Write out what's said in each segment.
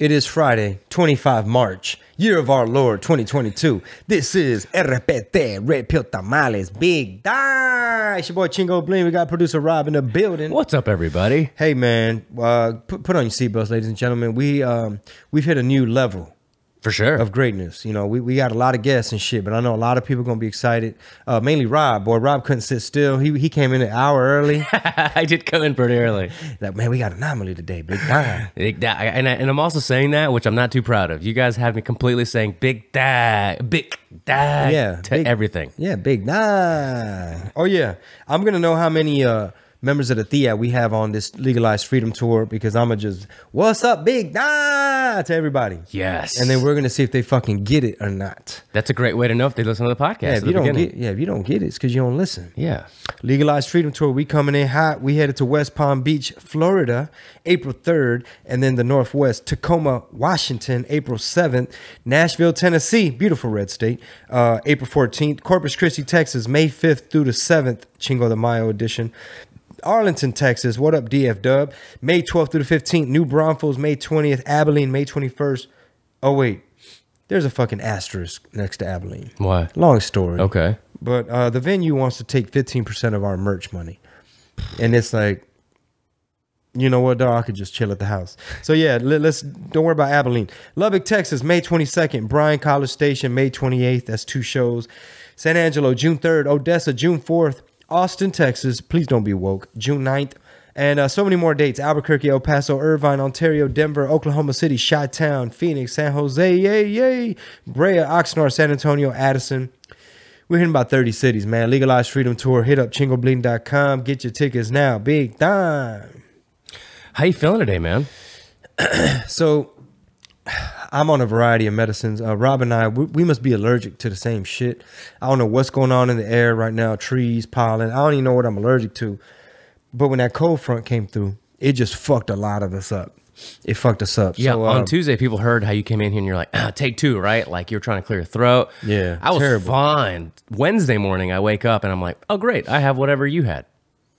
It is Friday, 25 March, year of our Lord 2022. This is RPT, Red Pill Tamales, Big Die. It's your boy Chingo Bling. We got producer Rob in the building. What's up, everybody? Hey man, uh, put, put on your seatbelts, ladies and gentlemen. We um, we've hit a new level For sure. of greatness. You know, we, we got a lot of guests and shit, but I know a lot of people gonna be excited. Uh, mainly Rob. Boy, Rob couldn't sit still. He he came in an hour early. I did come in pretty early. like, man, we got anomaly today, Big time. Big da- And, I, and I'm also saying that, which I'm not too proud of. You guys have me completely saying big dad, big dad Yeah, to big- everything. Yeah, big nine. Oh yeah, I'm gonna know how many uh members of the THIA we have on this legalized freedom tour because I'm gonna just what's up, big nine to everybody. Yes. And then we're gonna see if they fucking get it or not. That's a great way to know if they listen to the podcast. Yeah, if you don't beginning. get yeah, if you don't get it, it's because you don't listen. Yeah. Legalized Freedom Tour, we coming in hot. We headed to West Palm Beach, Florida, April 3rd, and then the Northwest, Tacoma, Washington, April 7th, Nashville, Tennessee, beautiful red state, uh, April 14th, Corpus Christi, Texas, May 5th through the 7th, Chingo de Mayo edition. Arlington, Texas, what up, DF Dub? May 12th through the 15th, New Braunfels, May 20th, Abilene, May 21st. Oh, wait, there's a fucking asterisk next to Abilene. Why? Long story. Okay. But uh, the venue wants to take 15% of our merch money. And it's like, you know what, dog? I could just chill at the house. So yeah, let, us don't worry about Abilene. Lubbock, Texas, May 22nd. Bryan College Station, May 28th. That's two shows. San Angelo, June 3rd. Odessa, June 4th. Austin, Texas. Please don't be woke. June 9th. And uh, so many more dates Albuquerque, El Paso, Irvine, Ontario, Denver, Oklahoma City, Chi Town, Phoenix, San Jose, yay, yay, Brea, Oxnard, San Antonio, Addison. We're hitting about 30 cities, man. Legalized Freedom Tour. Hit up chingobling.com. Get your tickets now. Big time. How you feeling today, man? So I'm on a variety of medicines. Uh, Rob and I, we, we must be allergic to the same shit. I don't know what's going on in the air right now. Trees, pollen. I don't even know what I'm allergic to. But when that cold front came through, it just fucked a lot of us up. It fucked us up. Yeah, So, on um, Tuesday, people heard how you came in here and you're like, ah, take two, right? Like you're trying to clear your throat. Yeah, I was terrible. fine. Wednesday morning, I wake up and I'm like, oh, great. I have whatever you had.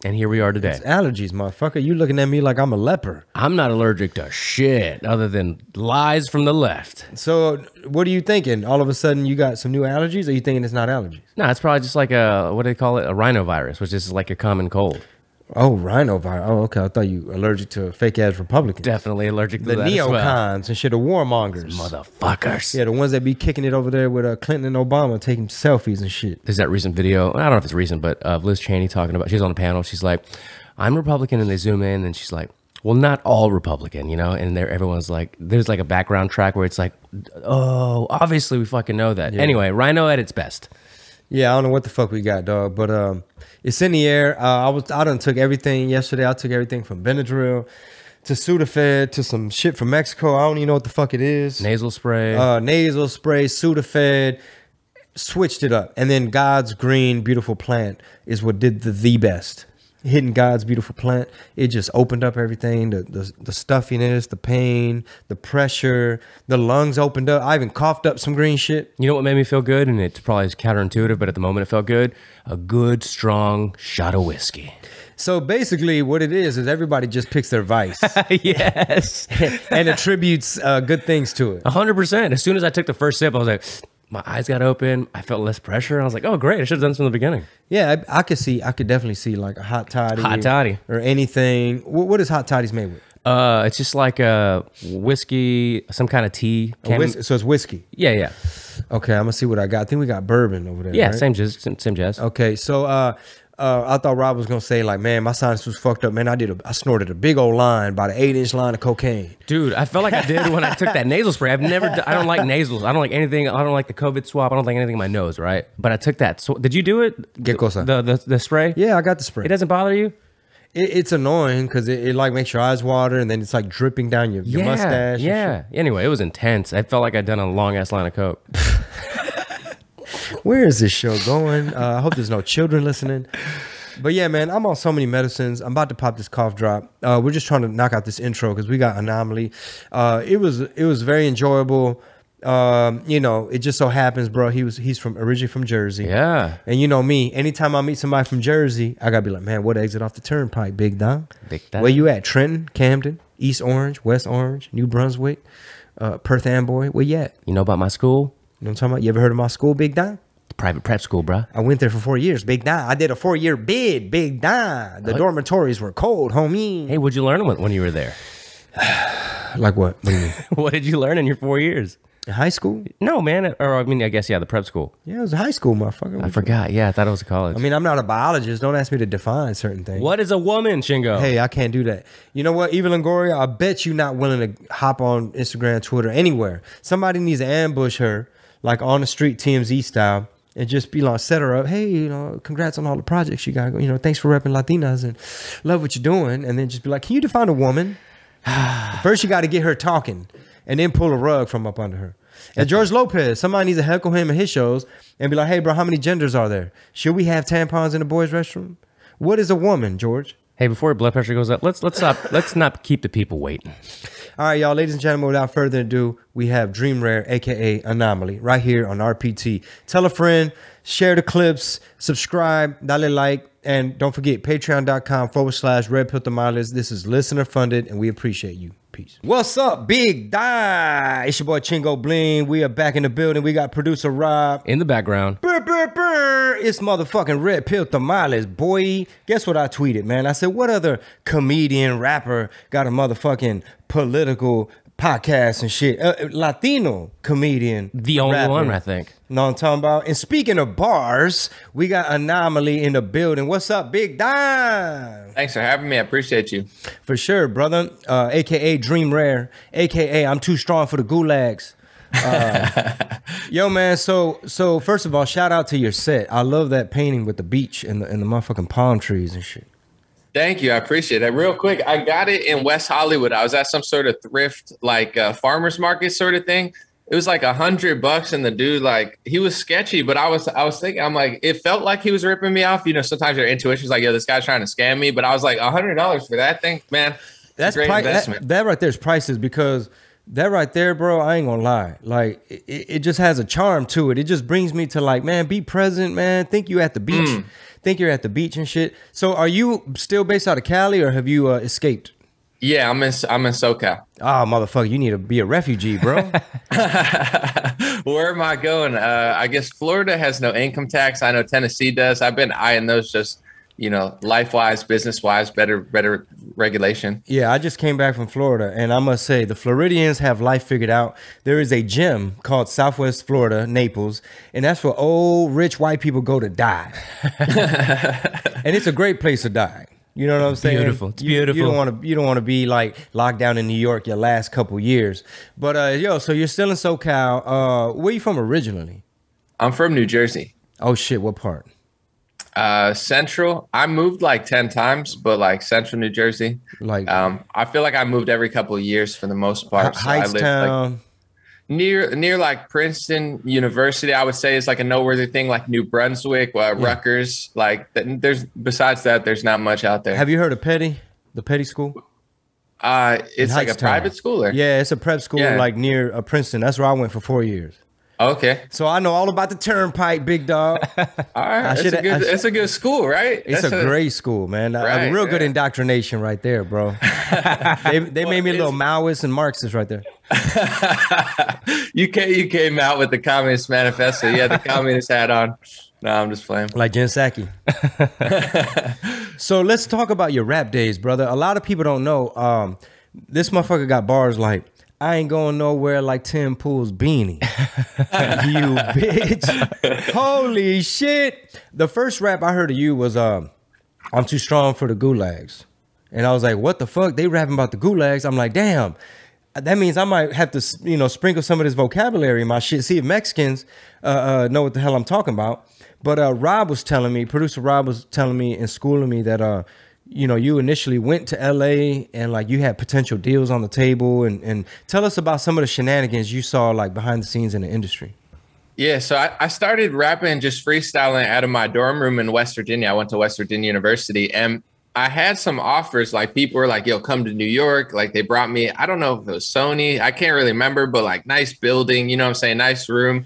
And here we are today. It's allergies, motherfucker. You looking at me like I'm a leper. I'm not allergic to shit other than lies from the left. So what are you thinking? All of a sudden you got some new allergies? Or you thinking it's not allergies? No, it's probably just like a what do they call it? A rhinovirus, which is like a common cold. Oh, rhinovirus. Oh, okay. I thought you allergic to fake ass Republicans. Definitely allergic to the that as well. neocons and shit, the warmongers. Motherfuckers. Yeah, the ones that be kicking it over there with uh, Clinton and Obama, taking selfies and shit. There's that recent video. I don't know if it's recent, but of Liz Cheney talking about. She's on a panel. She's like, "I'm Republican," and they zoom in, and she's like, "Well, not all Republican, you know." And there, everyone's like, "There's like a background track where it's like, oh, obviously we fucking know that." Anyway, RINO at its best. Yeah, I don't know what the fuck we got, dog, but um, it's in the air. Uh, I was, I done took everything yesterday. I took everything from Benadryl to Sudafed to some shit from Mexico. I don't even know what the fuck it is. Nasal spray. uh, nasal spray, Sudafed, switched it up. And then God's green, beautiful plant is what did the the best. Hitting God's beautiful plant, it just opened up everything the, the, the stuffiness, the pain, the pressure, the lungs opened up. I even coughed up some green shit. you know what made me feel good, and it's probably counterintuitive, but at the moment it felt good. A good strong shot of whiskey. So basically, what it is is everybody just picks their vice yes. and attributes uh, good things to it. A hundred percent. As soon as I took the first sip, I was like, my eyes got open. I felt less pressure. I was like, oh, great. I should have done this from the beginning. Yeah, I, I could see, I could definitely see like a hot toddy, Hot toddy. or anything. What, what is hot toddies made with? Uh, it's just like a whiskey, some kind of tea. Whis- so it's whiskey. yeah, yeah, Okay, I'm gonna see what I got. I think we got bourbon over there. yeah. right? Same jazz, same, same jazz. Okay, so uh, uh, I thought Rob was gonna say like, man, my sinus was fucked up. Man, I did a, I snorted a big old line, about an eight inch line of cocaine. Dude, I felt like I did when I took that nasal spray. I've never, I don't like nasals. I don't like anything. I don't like the COVID swab. I don't like anything in my nose, right? But I took that. So, did you do it? ¿Qué cosa? The the, the spray. Yeah, I got the spray. It doesn't bother you. It, it's annoying because it, it like makes your eyes water, and then it's like dripping down your, your yeah, mustache. Yeah. Anyway, it was intense. I felt like I'd done a long ass line of coke. Where is this show going? Uh, I hope there's no children listening. But yeah, man, I'm on so many medicines. I'm about to pop this cough drop. Uh, we're just trying to knock out this intro because we got anomaly. Uh, it was it was very enjoyable. Um, you know, it just so happens, bro. He was he's from originally from Jersey. Yeah. And you know me, anytime I meet somebody from Jersey, I gotta be like, man, what exit off the turnpike, Big Don? Big Don. Where you at? Trenton, Camden, East Orange, West Orange, New Brunswick, uh, Perth Amboy. Where you at? You know about my school? You know what I'm talking about? You ever heard of my school, Big Don? Private prep school, bruh. I went there for four years, Big Don. I did a four year bid, Big Don. The What? dormitories were cold, homie. Hey, what'd you learn when, when you were there? Like what? What do you mean? what did you learn in your four years? In high school? No, man. Or I mean, I guess yeah, the prep school. Yeah, it was a high school, motherfucker. I forgot. Yeah, I thought it was a college. I mean, I'm not a biologist. Don't ask me to define certain things. what is a woman, Chingo? Hey, I can't do that. You know what, Eva Longoria? I bet you not willing to hop on Instagram, Twitter, anywhere. Somebody needs to ambush her, like on the street, TMZ style, and just be like, set her up. Hey, you know, congrats on all the projects you got. You know, thanks for repping Latinas and love what you're doing. And then just be like, can you define a woman? First, you got to get her talking, and then pull a rug from up under her. And George Lopez, somebody needs to heckle him in his shows and be like, hey, bro, how many genders are there? Should we have tampons in the boys' restroom? What is a woman, George? Hey, before your blood pressure goes up, let's let's stop. let's not keep the people waiting. All right, y'all, ladies and gentlemen, without further ado, we have Dream Rare, aka Anomaly, right here on RPT. Tell a friend, share the clips, subscribe, dale like, and don't forget patreon.com forward slash red pill tamales. This is listener funded, and we appreciate you. Peace. What's up, Big Die? It's your boy Chingo Bling. We are back in the building. We got producer Rob. In the background, Brr, brr, brr. It's motherfucking Red Pill Tamales, boy. Guess what I tweeted, man? I said, what other comedian, rapper got a motherfucking political podcast and shit? Uh, Latino comedian. the only rapper. one, I think. Know what I'm talking about? And speaking of bars, we got Anomaly in the building. What's up, Big Dime? Thanks for having me. I appreciate you. For sure, brother. Uh, AKA Dream Rare. AKA I'm too strong for the gulags. Uh, yo, man. So, so first of all, shout out to your set. I love that painting with the beach and the, and the motherfucking palm trees and shit. Thank you. I appreciate it. Real quick, I got it in West Hollywood. I was at some sort of thrift, like uh, farmers market sort of thing. It was like a hundred bucks, and the dude, like, he was sketchy. But I was, I was thinking, I'm like, it felt like he was ripping me off. You know, sometimes your intuition's like, yo, this guy's trying to scam me. But I was like, a hundred dollars for that thing, man. That's great pri- that, investment. that right there is prices because that right there, bro. I ain't gonna lie. Like it, it just has a charm to it. It just brings me to like, man, be present, man. Think you at the beach. Mm. Think you're at the beach and shit. So, are you still based out of Cali or have you uh, escaped? yeah, I'm in, I'm in SoCal. Oh, motherfucker, you need to be a refugee, bro. Where am I going? Uh, I guess Florida has no income tax. I know Tennessee does. I've been eyeing those just, you know, life wise, business wise, better, better regulation. yeah, I just came back from Florida, and I must say, the Floridians have life figured out. There is a gym called Southwest Florida, Naples, and that's where old rich white people go to die. and it's a great place to die. You know what I'm saying? Beautiful. It's You- You, beautiful. don't want to. You don't want to be like locked down in New York your last couple years. But uh, yo, so you're still in SoCal. Uh, where you from originally? I'm from New Jersey. Oh shit, what part? Uh, Central. I moved like ten times, but like Central New Jersey. Like Um, I feel like I moved every couple of years for the most part. So I lived, like, near near like Princeton University. I would say is like a noteworthy thing, like New Brunswick, uh, Rutgers. Like th- there's besides that, there's not much out there. Have you heard of Peddie? The Peddie School? uh, it's like a private school, or Yeah, it's a prep school Yeah. like near uh, Princeton. That's where I went for four years. Okay. So I know all about the turnpike, big dog. All right, it's a good. It's a good school, right? It's That's a great school, man. A- a Right, real good yeah. indoctrination right there, bro. they they made me a little Maoist and Marxist right there. you came. You came out with the Communist Manifesto. You had the communist hat on. No, I'm just playing. Like Jen Psaki. so let's talk about your rap days, brother. A lot of people don't know. Um, this motherfucker got bars like, I ain't going nowhere like Tim Pool's beanie. you bitch. Holy shit. The first rap I heard of you was um, I'm too strong for the gulags. And I was like, what the fuck? They rapping about the gulags. I'm like, damn. That means I might have to, you know, sprinkle some of this vocabulary in my shit. See if Mexicans uh, uh, know what the hell I'm talking about. But uh, Rob was telling me, producer Rob was telling me and schooling me that, uh, you know, you initially went to LA and like you had potential deals on the table. And, and tell us about some of the shenanigans you saw like behind the scenes in the industry. Yeah, so I, I started rapping, just freestyling out of my dorm room in West Virginia. I went to West Virginia University, and I had some offers. Like people were like, "Yo, come to New York." Like they brought me. I don't know if it was Sony. I can't really remember, but like nice building. You know what I'm saying? Nice room.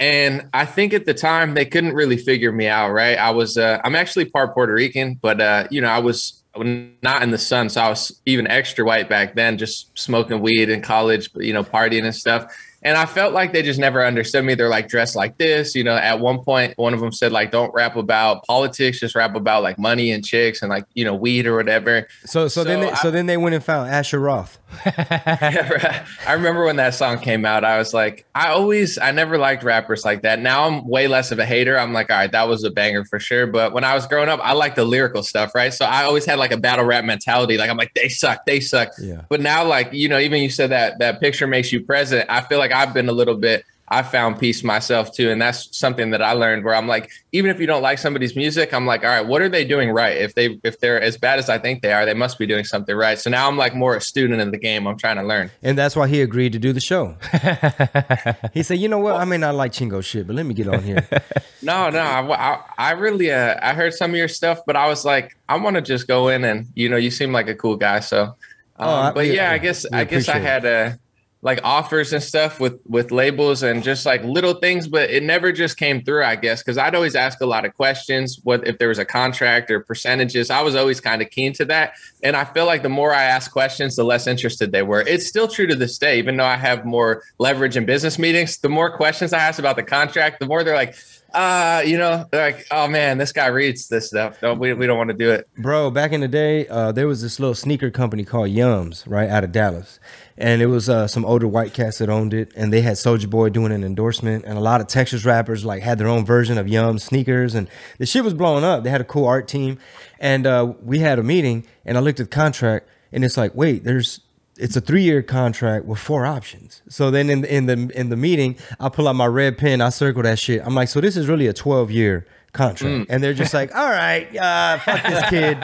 And I think at the time they couldn't really figure me out, right? I was uh, I'm actually part Puerto Rican, but uh, you know, I was not in the sun, so I was even extra white back then, just smoking weed in college, you know, partying and stuff. And I felt like they just never understood me. They're like dressed like this. You know, at one point, one of them said, like, don't rap about politics, just rap about like money and chicks and like, you know, weed or whatever. So, so, so then, they, I, so then they went and found Asher Roth. I remember when that song came out, I was like, I always, I never liked rappers like that. Now I'm way less of a hater. I'm like, all right, that was a banger for sure. But when I was growing up, I liked the lyrical stuff, right? So I always had like a battle rap mentality. Like, I'm like, they suck, they suck. Yeah. But now, like, you know, even you said that that picture makes you present. I feel like I've been a little bit I found peace myself too. And that's something that I learned where I'm like, even if you don't like somebody's music, I'm like, all right, what are they doing right? If they if they're as bad as I think they are, they must be doing something right. So now I'm like more a student in the game. I'm trying to learn. And that's why he agreed to do the show. he said, you know what? I may not like Chingo shit, but let me get on here. no, no, I, I, I really uh, I heard some of your stuff, but I was like, I want to just go in and you know, you seem like a cool guy. So oh, um, oh, but yeah, I guess I guess I had a like offers and stuff with with labels and just like little things but it never just came through i guess because i'd always ask a lot of questions what if there was a contract or percentages. I was always kind of keen to that and i feel like the more i ask questions the less interested they were. It's still true to this day even though i have more leverage in business meetings the more questions i ask about the contract the more they're like uh, you know, like, oh man, this guy reads this stuff. No, we, we don't want to do it. Bro, back in the day, uh, there was this little sneaker company called Yums, right, out of Dallas and it was uh, some older white cats that owned it, and they had Soldier Boy doing an endorsement, and a lot of Texas rappers like had their own version of Yum sneakers, and the shit was blowing up. They had a cool art team, and uh, we had a meeting, and I looked at the contract, and it's like, wait, there's it's a three year contract with four options. So then in the, in the in the meeting, I pull out my red pen, I circle that shit. I'm like, so this is really a 12 year contract, mm. and they're just like, all right, uh, fuck this kid.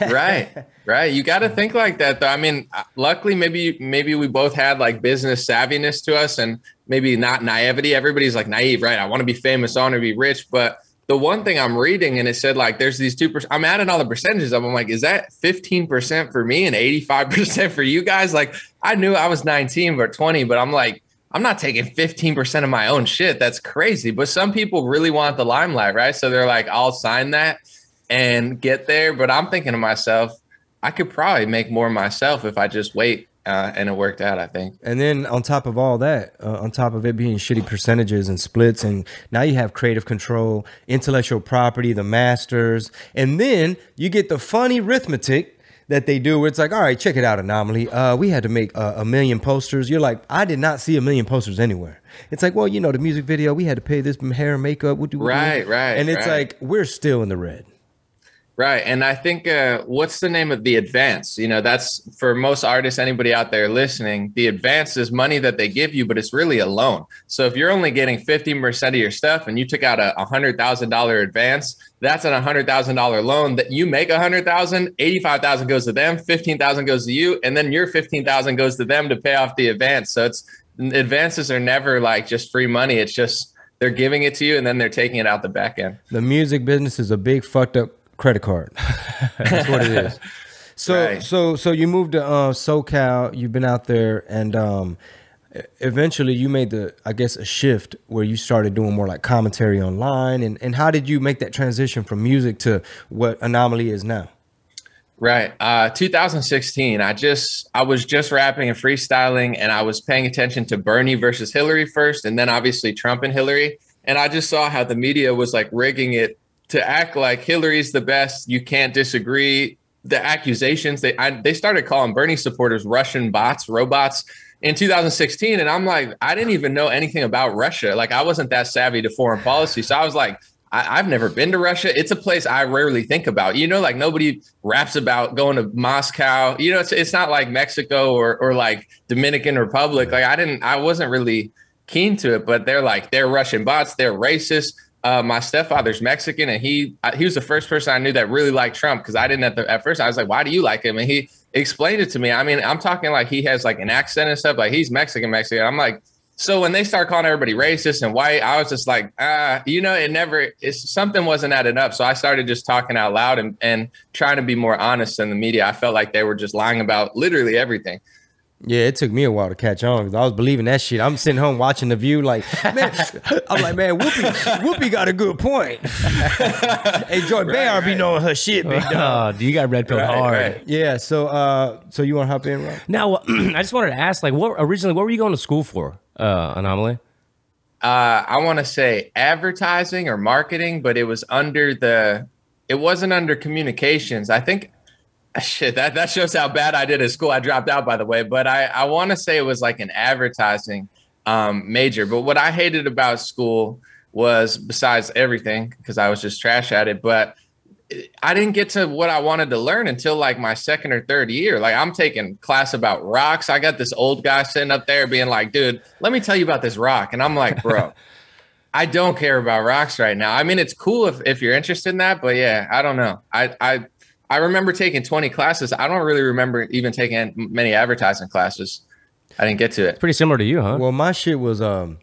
right. Right. You got to think like that though. I mean, uh, luckily maybe maybe we both had like business savviness to us and maybe not naivety. Everybody's like naive, right? I want to be famous, I want to be rich, but the one thing I'm reading and it said like there's these two percent. I'm adding all the percentages up. I'm like, is that 15% for me and 85% for you guys? Like I knew I was 19 or 20, but I'm like, I'm not taking 15% of my own shit. That's crazy. But some people really want the limelight, right? So they're like, I'll sign that and get there. But I'm thinking to myself, I could probably make more myself if I just wait. Uh, and it worked out, I think. And then on top of all that, uh, on top of it being shitty percentages and splits, and now you have creative control, intellectual property, the masters, and then you get the funny arithmetic that they do where it's like, all right, check it out, Anomaly. Uh, we had to make a, a, million posters. You're like, I did not see a million posters anywhere. It's like, well, you know, the music video, we had to pay this hair and makeup. What do we right, right, and it's right. like we're still in the red. Right. And I think uh, what's the name of the advance? You know, that's for most artists, anybody out there listening, the advance is money that they give you, but it's really a loan. So if you're only getting 15% of your stuff and you took out a $100,000 advance, that's an $100,000 loan that you make 100,000, 85,000 goes to them, 15,000 goes to you, and then your 15,000 goes to them to pay off the advance. So it's advances are never like just free money. It's just they're giving it to you and then they're taking it out the back end. The music business is a big fucked up credit card. That's what it is. So right. so so you moved to uh, SoCal. You've been out there, and um, eventually you made the I guess a shift where you started doing more like commentary online. And and how did you make that transition from music to what Anomaly is now? Right. Uh, 2016. I just I was just rapping and freestyling, and I was paying attention to Bernie versus Hillary first, and then obviously Trump and Hillary. And I just saw how the media was like rigging it to act like Hillary's the best. You can't disagree. The accusations they I, they started calling Bernie supporters Russian bots, robots in 2016, and I'm like, I didn't even know anything about Russia. Like I wasn't that savvy to foreign policy, so I was like. I, have never been to Russia. It's a place I rarely think about. You know, like nobody raps about going to Moscow. You know, it's it's not like Mexico or or like Dominican Republic. Like I didn't, I wasn't really keen to it. But they're like they're Russian bots. They're racist uh, my stepfather's Mexican, and he he was the first person I knew that really liked Trump because I didn't at the at first I was like, why do you like him? And he explained it to me. I mean, I'm talking like he has like an accent and stuff, like he's Mexican Mexican. I'm like, so when they start calling everybody racist and white, I was just like, ah, you know, it never it's something wasn't adding up. So I started just talking out loud and and trying to be more honest in the media. I felt like they were just lying about literally everything. Yeah, it took me a while to catch on because I was believing that shit. I'm sitting home watching the view, like, man, I'm like, man, Whoopi, Whoopi got a good point. hey, Joy Behar be knowing her shit, big dog. Oh, you got red pill Right, hard. right. Yeah, so uh, so you want to hop in, Rob? Now, I just wanted to ask, like, what originally, what were you going to school for? Uh, anomaly. Uh, I want to say advertising or marketing, but it was under the. It wasn't under communications. I think. Shit, that that shows how bad I did at school. I dropped out, by the way. But I I want to say it was like an advertising um, major. But what I hated about school was, besides everything, because I was just trash at it, but I didn't get to what I wanted to learn until like my second or third year. Like I'm taking class about rocks. I got this old guy sitting up there being like, dude, let me tell you about this rock. And I'm like, bro, I don't care about rocks right now. I mean, it's cool if, if you're interested in that, but yeah, I don't know. I, I, I remember taking 20 classes. I don't really remember even taking many advertising classes. I didn't get to it. Pretty similar to you, huh? Well, my shit was um,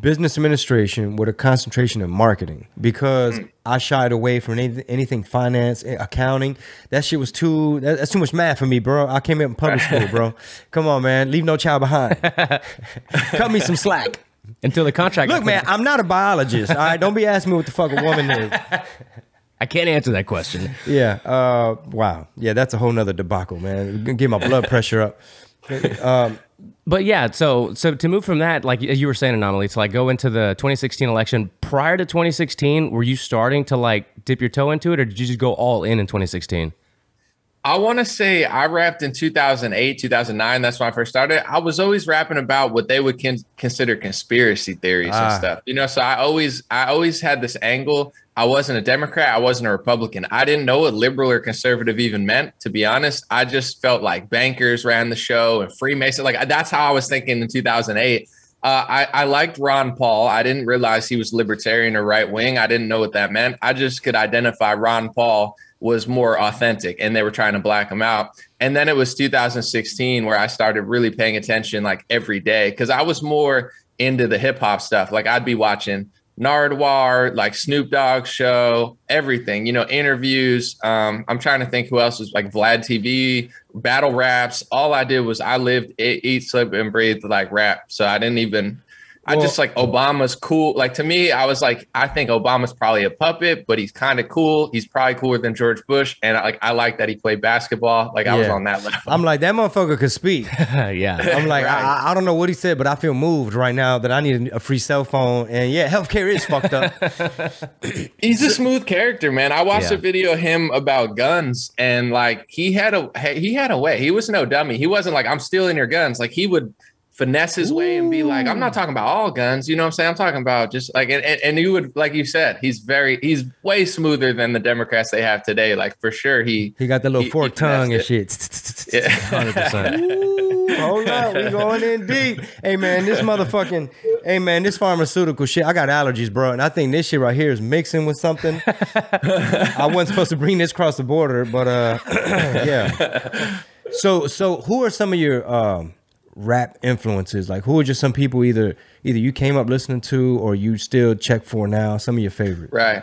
business administration with a concentration in marketing because I shied away from anything, anything finance, accounting. That shit was too. That, that's too much math for me, bro. I came up in public school, bro. Come on, man. Leave no child behind. Cut me some slack. Until the contract. Look, man, I'm not a biologist. All right, don't be asking me what the fuck a woman is. I can't answer that question. Yeah. Uh. Wow. Yeah. That's a whole nother debacle, man. Get my blood pressure up. Um. But yeah, so so to move from that, like you were saying, anomaly, to like go into the 2016 election. Prior to 2016, were you starting to like dip your toe into it, or did you just go all in in 2016? I want to say I rapped in 2008, 2009. That's when I first started. I was always rapping about what they would con- consider conspiracy theories Ah. and stuff. You know, so I always, I always had this angle. I wasn't a Democrat. I wasn't a Republican. I didn't know what liberal or conservative even meant. To be honest, I just felt like bankers ran the show and Freemason. Like that's how I was thinking in 2008. Uh, I, I liked Ron Paul. I didn't realize he was libertarian or right wing. I didn't know what that meant. I just could identify Ron Paul was more authentic and they were trying to black him out. And then it was 2016 where I started really paying attention like every day because I was more into the hip hop stuff. Like I'd be watching Nardwuar, like Snoop Dogg show, everything, you know, interviews. Um, I'm trying to think who else was like Vlad TV, battle raps. All I did was I lived, eat, eat sleep, and breathe like rap. So I didn't even. I Well- just like Obama's cool. Like to me, I was like, I think Obama's probably a puppet, but he's kind of cool. He's probably cooler than George Bush, and I, like I like that he played basketball. Like I was on that level. I'm like that motherfucker could speak. yeah. I'm like, Right. I, I don't know what he said, but I feel moved right now that I need a free cell phone. And yeah, healthcare is fucked up. He's a smooth character, man. I watched Yeah. a video of him about guns, and like he had a he had a way. He was no dummy. He wasn't like I'm stealing your guns. Like he would finesse his way and be like, I'm not talking about all guns. You know what I'm saying? I'm talking about just like and, and, and you would like you said, he's very he's way smoother than the Democrats they have today. Like for sure, he He got the little He- he forked tongue and finessed shit. Yeah. 100%. Hold up, we going in deep. Hey man, this motherfucking, hey man, this pharmaceutical shit. I got allergies, bro, and I think this shit right here is mixing with something. I wasn't supposed to bring this across the border, but uh, yeah. So, so who are some of your um rap influences? Like, who are just some people either either you came up listening to or you still check for now? Some of your favorites. Right.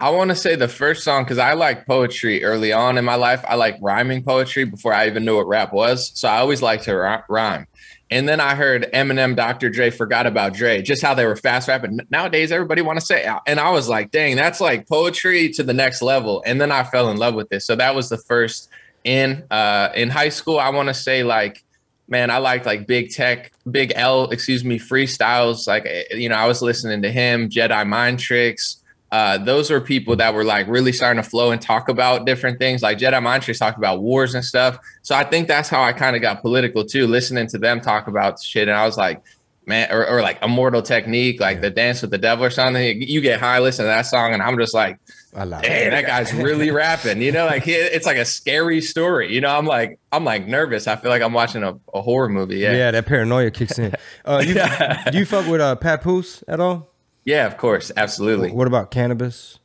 I want to say the first song because I like poetry early on in my life. I like rhyming poetry before I even knew what rap was. So I always liked to rhyme. And then I heard Eminem, Dr. Dre, forgot about Dre, just how they were fast rapping. Nowadays, everybody want to say, and I was like, dang, that's like poetry to the next level. And then I fell in love with it. So that was the first in uh, in high school. I want to say like, man, I liked like Big Tech, Big L, excuse me, freestyles. Like, eh, you know, I was listening to him, Jedi Mind Tricks. Uh, those are people that were like really starting to flow and talk about different things. Like Jedi Mind Tricks talked about wars and stuff. So I think that's how I kind of got political too, listening to them talk about shit. And I was like, man, or, or like Immortal Technique, like the Dance with the Devil or something. You get high, listen to that song, and I'm just like, I love Hey, that guy's really rapping. You know, like he, it's like a scary story. You know, I'm like, I'm like nervous. I feel like I'm watching a, a horror movie. Yeah. Yeah, that paranoia kicks in. Uh, you, Yeah. Do you fuck with uh, Papoose at all? yeah, of course, absolutely. What about Canibus?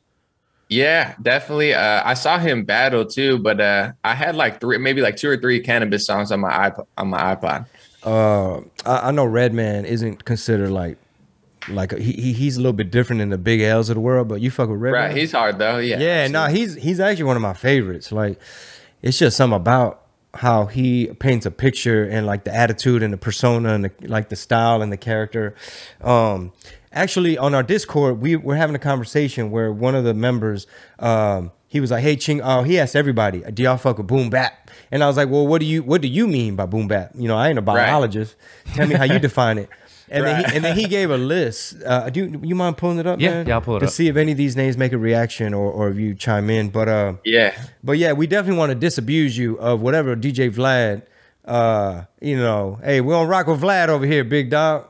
Yeah, definitely. Uh, I saw him battle too, but uh, I had like three, maybe like two or three Canibus songs on my iPod. On my iPod. Uh, I, I know Redman isn't considered like like a, he, he he's a little bit different than the big L's of the world, but you fuck with Redman. Right, he's hard though. Yeah, yeah, no, he's he's actually one of my favorites. Like, it's just something about how he paints a picture and like the attitude and the persona and the, like the style and the character. Um, actually, on our Discord, we were having a conversation where one of the members, um, he was like, "Hey, Ching," oh, he asked everybody, "Do y'all fuck with boom bap?" And I was like, "Well, what do you what do you mean by boom bap?" You know, I ain't a biologist. Tell me how you define it. And then he and then he gave a list. Uh, do you, you mind pulling it up? Yeah, man? yeah, I'll pull it to up. see if any of these names make a reaction or or if you chime in. But uh, Yeah. but yeah, we definitely want to disabuse you of whatever DJ Vlad. Uh, you know, hey, we on rock with Vlad over here, big dog.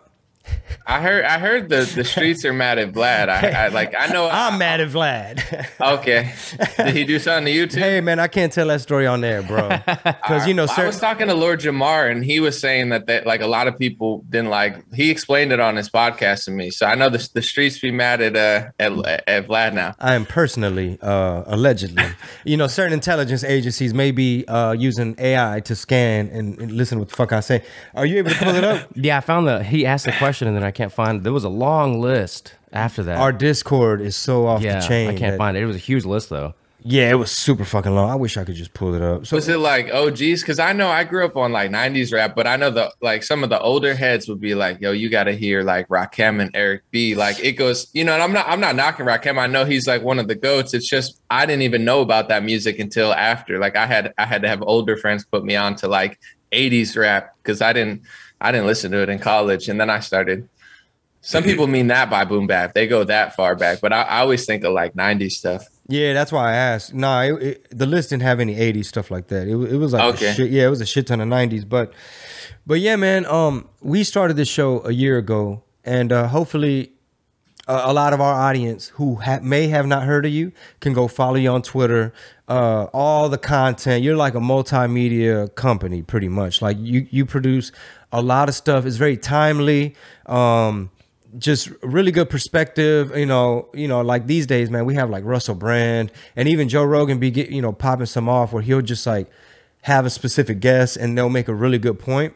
I heard I heard the, the streets are mad at Vlad. I, I like I know I'm mad at Vlad. Okay. Did he do something to you too? hey man, I can't tell that story on there, bro. Because you know, I was talking to Lord Jamar and he was saying that that like a lot of people didn't like he explained it on his podcast to me. So I know the, the streets be mad at uh at, at Vlad now. I am personally, uh, allegedly, you know, certain intelligence agencies may be uh, using AI to scan and, and listen what the fuck I say. Are you able to pull it up? Yeah, I found the he asked the question and then I can't find. There was a long list after that. Our Discord is so off yeah, the chain. I can't that- find it. It was a huge list though. Yeah, it was super fucking long. I wish I could just pull it up. So Was it like OGs? Because I know I grew up on like '90s rap, but I know the like some of the older heads would be like, "Yo, you got to hear like Rakim and Eric B." Like it goes, you know. And I'm not, I'm not knocking Rakim. I know he's like one of the goats. It's just I didn't even know about that music until after. Like I had, I had to have older friends put me on to like '80s rap because I didn't, I didn't listen to it in college, and then I started. Some people mean that by boom bap. They go that far back, but I, I always think of like '90s stuff. Yeah, that's why I asked. Nah, it, it, the list didn't have any '80s stuff like that. It, it was like Okay. shit, yeah, it was a shit ton of '90s. But, but yeah, man. Um, we started this show a year ago, and uh, hopefully, a, a lot of our audience who ha- may have not heard of you can go follow you on Twitter. Uh, all the content. You're like a multimedia company, pretty much. Like you, you produce a lot of stuff. It's very timely. Um, just really good perspective. You know, you know, like these days, man, we have like Russell Brand and even Joe Rogan be get, you know popping some off where he'll just like have a specific guest and they'll make a really good point.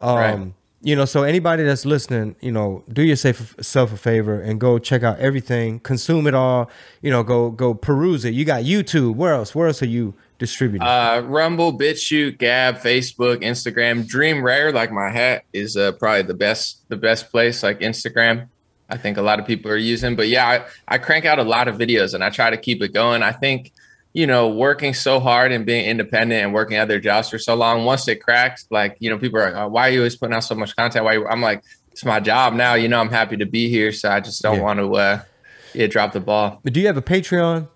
Um, Right. You know, so anybody that's listening, you know, do yourself self a favor and go check out everything, consume it all. You know, go go peruse it. You got YouTube. Where else? Where else are you distributing? Uh, Rumble, BitChute, Gab, Facebook, Instagram, Dream Rare, like my hat, is uh, probably the best the best place. Like Instagram, I think a lot of people are using. But yeah, I, I crank out a lot of videos and I try to keep it going. I think you know working so hard and being independent and working other jobs for so long. Once it cracks, like you know, people are like, oh, "Why are you always putting out so much content?" Why? I'm like, it's my job now. You know, I'm happy to be here, so I just don't Yeah. want to uh, yeah drop the ball. But do you have a Patreon?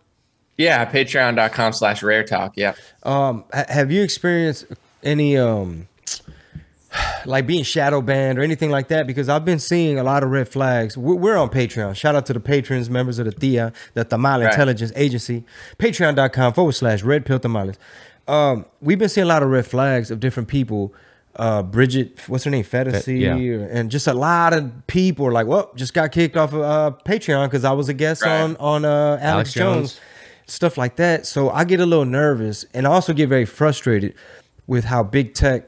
Yeah, patreon.com slash rare talk. Yeah. Um, have you experienced any um, like being shadow banned or anything like that? Because I've been seeing a lot of red flags. We're, we're on Patreon. Shout out to the patrons, members of the THIA, the Tamale Right. Intelligence Agency. Patreon.com forward slash red pill tamales. Um, we've been seeing a lot of red flags of different people. Uh, Bridget, what's her name? Fantasy, yeah. and just a lot of people are like, well, just got kicked off of uh, Patreon because I was a guest Right. on on uh, Alex, Alex Jones Jones. Stuff like that. So I get a little nervous and I also get very frustrated with how big tech,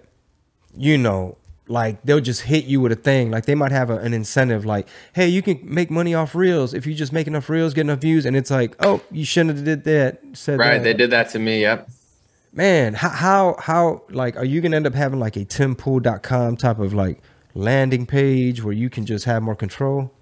you know, like they'll just hit you with a thing. Like they might have a, an incentive, like, hey, you can make money off reels if you just make enough reels, get enough views. And it's like, oh, you shouldn't have did that. Said Right. that. They did that to me. Yep. Man, how, how how like are you gonna end up having like a timpool.com type of like landing page where you can just have more control?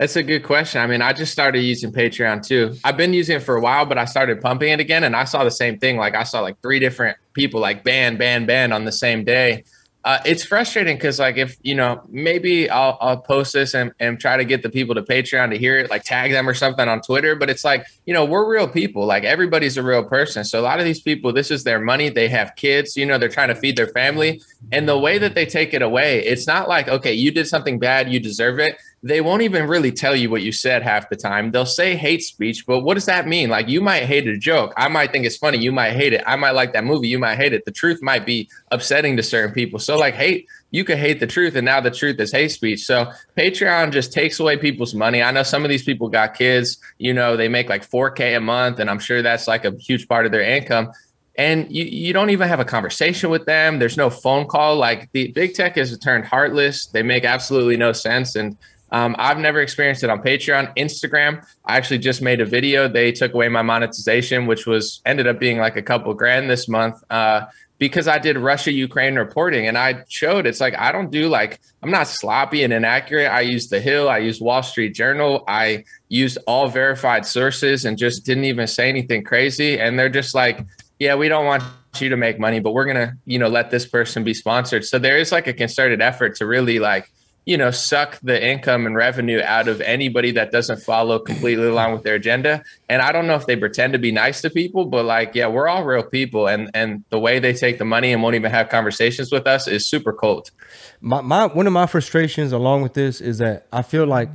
That's a good question. I mean, I just started using Patreon too. I've been using it for a while, but I started pumping it again and I saw the same thing. Like I saw like three different people like ban, ban, ban on the same day. Uh, it's frustrating because like if you know maybe I'll, I'll post this and, and try to get the people to Patreon to hear it, like tag them or something on Twitter. But it's like you know we're real people. Like everybody's a real person. So a lot of these people, this is their money. They have kids. You know they're trying to feed their family, and the way that they take it away, it's not like okay, you did something bad, you deserve it they won't even really tell you what you said half the time. They'll say hate speech, but what does that mean? Like you might hate a joke. I might think it's funny. You might hate it. I might like that movie. You might hate it. The truth might be upsetting to certain people. So like hate, you could hate the truth and now the truth is hate speech. So Patreon just takes away people's money. I know some of these people got kids, you know, they make like 4K a month and I'm sure that's like a huge part of their income and you, you don't even have a conversation with them. There's no phone call. Like the big tech has turned heartless. They make absolutely no sense. And um, I've never experienced it on Patreon, Instagram. I actually just made a video. They took away my monetization, which was ended up being like a couple grand this month. Uh, because I did Russia Ukraine reporting and I showed it's like I don't do like I'm not sloppy and inaccurate. I use the Hill, I use Wall Street Journal, I used all verified sources and just didn't even say anything crazy. And they're just like, yeah, we don't want you to make money, but we're gonna, you know, let this person be sponsored. So there is like a concerted effort to really like you know, suck the income and revenue out of anybody that doesn't follow completely along with their agenda. And I don't know if they pretend to be nice to people, but like, yeah, we're all real people. And and the way they take the money and won't even have conversations with us is super cold. My, my one of my frustrations along with this is that I feel like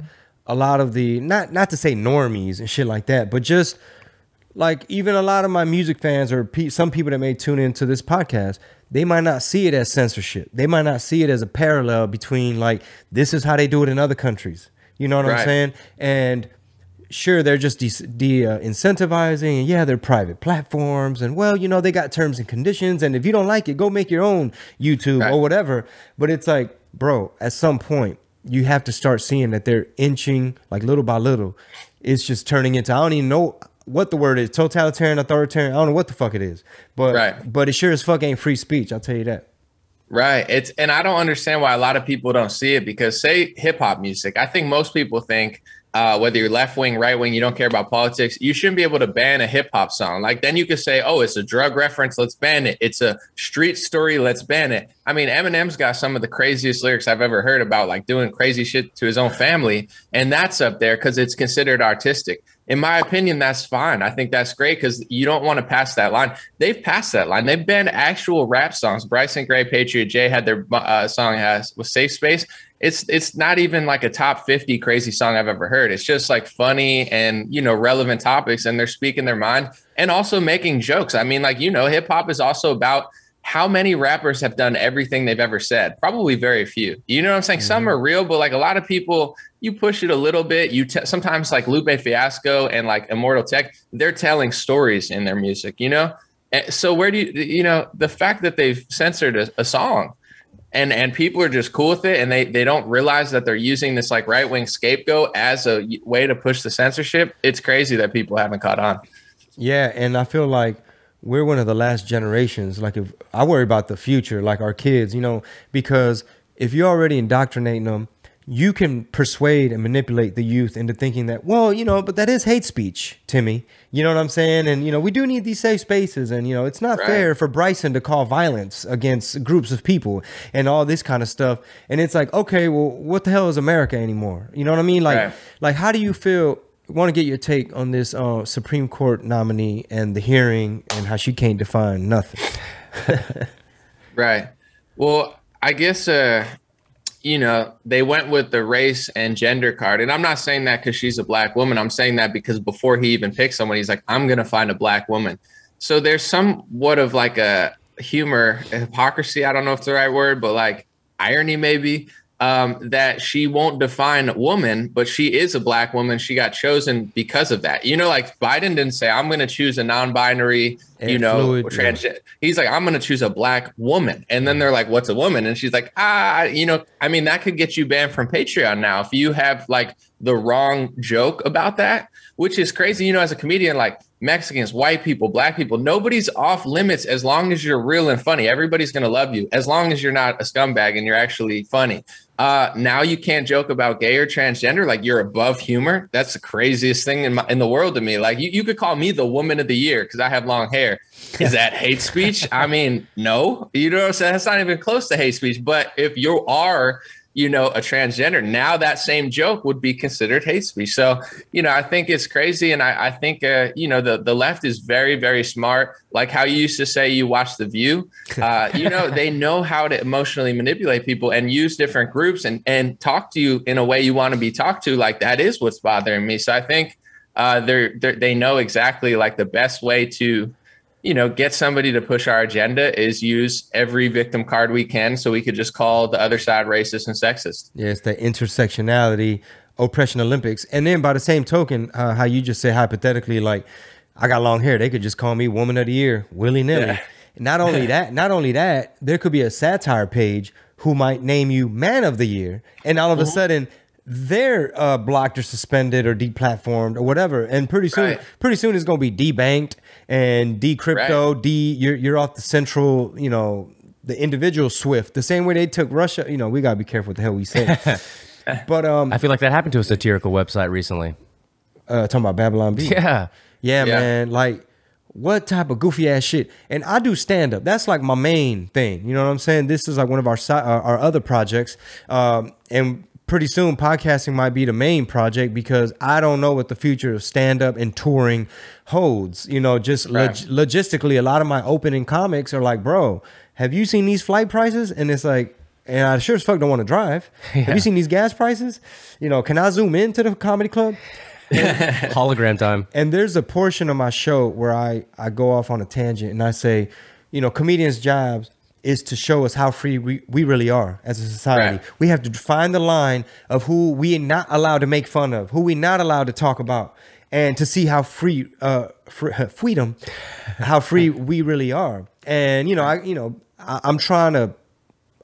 a lot of the not not to say normies and shit like that, but just like even a lot of my music fans or pe- some people that may tune into this podcast they might not see it as censorship. They might not see it as a parallel between like this is how they do it in other countries. You know what Right. i'm saying? And sure they're just de, de uh, incentivizing and yeah they're private platforms and well you know they got terms and conditions and if you don't like it go make your own youtube Right. or whatever. But it's like bro at some point you have to start seeing that they're inching like little by little. It's just turning into i don't even know what the word is totalitarian authoritarian i don't know what the fuck it is but Right. but it sure as fuck ain't free speech i'll tell you that Right. It's and I don't understand why a lot of people don't see it because say hip hop music. I think most people think uh, whether you're left wing, right wing, you don't care about politics, you shouldn't be able to ban a hip hop song. Like then you could say, oh, it's a drug reference, let's ban it. It's a street story, let's ban it. I mean, Eminem's got some of the craziest lyrics I've ever heard about, like doing crazy shit to his own family, and that's up there because it's considered artistic. In my opinion, that's fine. I think that's great because you don't want to pass that line. They've passed that line. They've banned actual rap songs. Bryson Gray, Patriot J had their uh, song has was Safe Space. It's it's not even like a top fifty crazy song I've ever heard. It's just like funny and you know relevant topics, and they're speaking their mind and also making jokes. I mean, like you know, hip hop is also about how many rappers have done everything they've ever said? Probably very few. You know what I'm saying? Some are real, but like a lot of people, you push it a little bit. You t- sometimes like Lupe Fiasco and like Immortal Tech, they're telling stories in their music. You know, And so where do you you know the fact that they've censored a, a song and and people are just cool with it and they they don't realize that they're using this like right wing scapegoat as a way to push the censorship. It's crazy that people haven't caught on. Yeah, and I feel like we're one of the last generations. Like if I worry about the future, like our kids, you know, because if you're already indoctrinating them, you can persuade and manipulate the youth into thinking that, well, you know, but that is hate speech, Timmy. You know what I'm saying? And you know, we do need these safe spaces, and you know, it's not Right. fair for Bryson to call violence against groups of people and all this kind of stuff. And it's like, okay, well, what the hell is America anymore? You know what I mean? Like, Right. like how do you feel? Want to get your take on this uh, Supreme Court nominee and the hearing and how she can't define nothing. Right. Well, I guess uh you know, they went with the race and gender card. And I'm not saying that because she's a black woman. I'm saying that because before he even picked someone, he's like, I'm gonna find a black woman. So there's somewhat of like a humor, hypocrisy. I don't know if it's the right word, but like irony maybe. Um, that she won't define woman, but she is a black woman. She got chosen because of that. You know, like Biden didn't say, I'm going to choose a non binary, you know, trans. He's like, I'm going to choose a black woman. And then they're like, what's a woman? And she's like, ah, you know, I mean, that could get you banned from Patreon now if you have like the wrong joke about that, which is crazy. You know, as a comedian, like Mexicans, white people, black people, nobody's off limits as long as you're real and funny. Everybody's going to love you as long as you're not a scumbag and you're actually funny. Uh, now you can't joke about gay or transgender like you're above humor. That's the craziest thing in my, in the world to me. Like you, you could call me the woman of the year because I have long hair. Is that hate speech? I mean, no. You know what I'm saying? That's not even close to hate speech. But if you are, you know, a transgender, now that same joke would be considered hate speech. So, you know, I think it's crazy. And I, I think, uh, you know, the, the left is very, very smart. Like how you used to say you watch The View. Uh, you know, they know how to emotionally manipulate people and use different groups and, and talk to you in a way you want to be talked to. Like that is what's bothering me. So I think uh, they're, they're, they know exactly like the best way to, you know, get somebody to push our agenda is use every victim card we can so we could just call the other side racist and sexist. Yeah, the intersectionality, oppression Olympics. And then by the same token, uh, how you just say hypothetically, like, I got long hair, they could just call me woman of the year, willy nilly. Yeah. Not only that, not only that, there could be a satire page who might name you man of the year. And all of a sudden, they're uh, blocked or suspended or deplatformed or whatever. And pretty soon, Right. pretty soon it's going to be debanked and decrypto. Right. De you're you're off the central, you know, the individual Swift. The same way they took Russia. You know, we gotta be careful what the hell we say. but um, I feel like that happened to a satirical website recently. uh, talking about Babylon Bee. Yeah. Yeah, Yeah. man. Like, what type of goofy ass shit? And I do stand up. That's like my main thing. You know what I'm saying? This is like one of our si- uh, our other projects. Um, and pretty soon, podcasting might be the main project because I don't know what the future of stand up and touring holds. You know, just log- logistically, a lot of my opening comics are like, bro, have you seen these flight prices? And it's like. And I sure as fuck don't want to drive. Have you seen these gas prices? You know, can I zoom into the comedy club? Hologram time. and there's a portion of my show where I, I go off on a tangent and I say, you know, comedians' jobs is to show us how free we, we really are as a society. Right. We have to find the line of who we are not allowed to make fun of, who we're not allowed to talk about, and to see how free uh fr- freedom, how free we really are. And you know, I you know, I, I'm trying to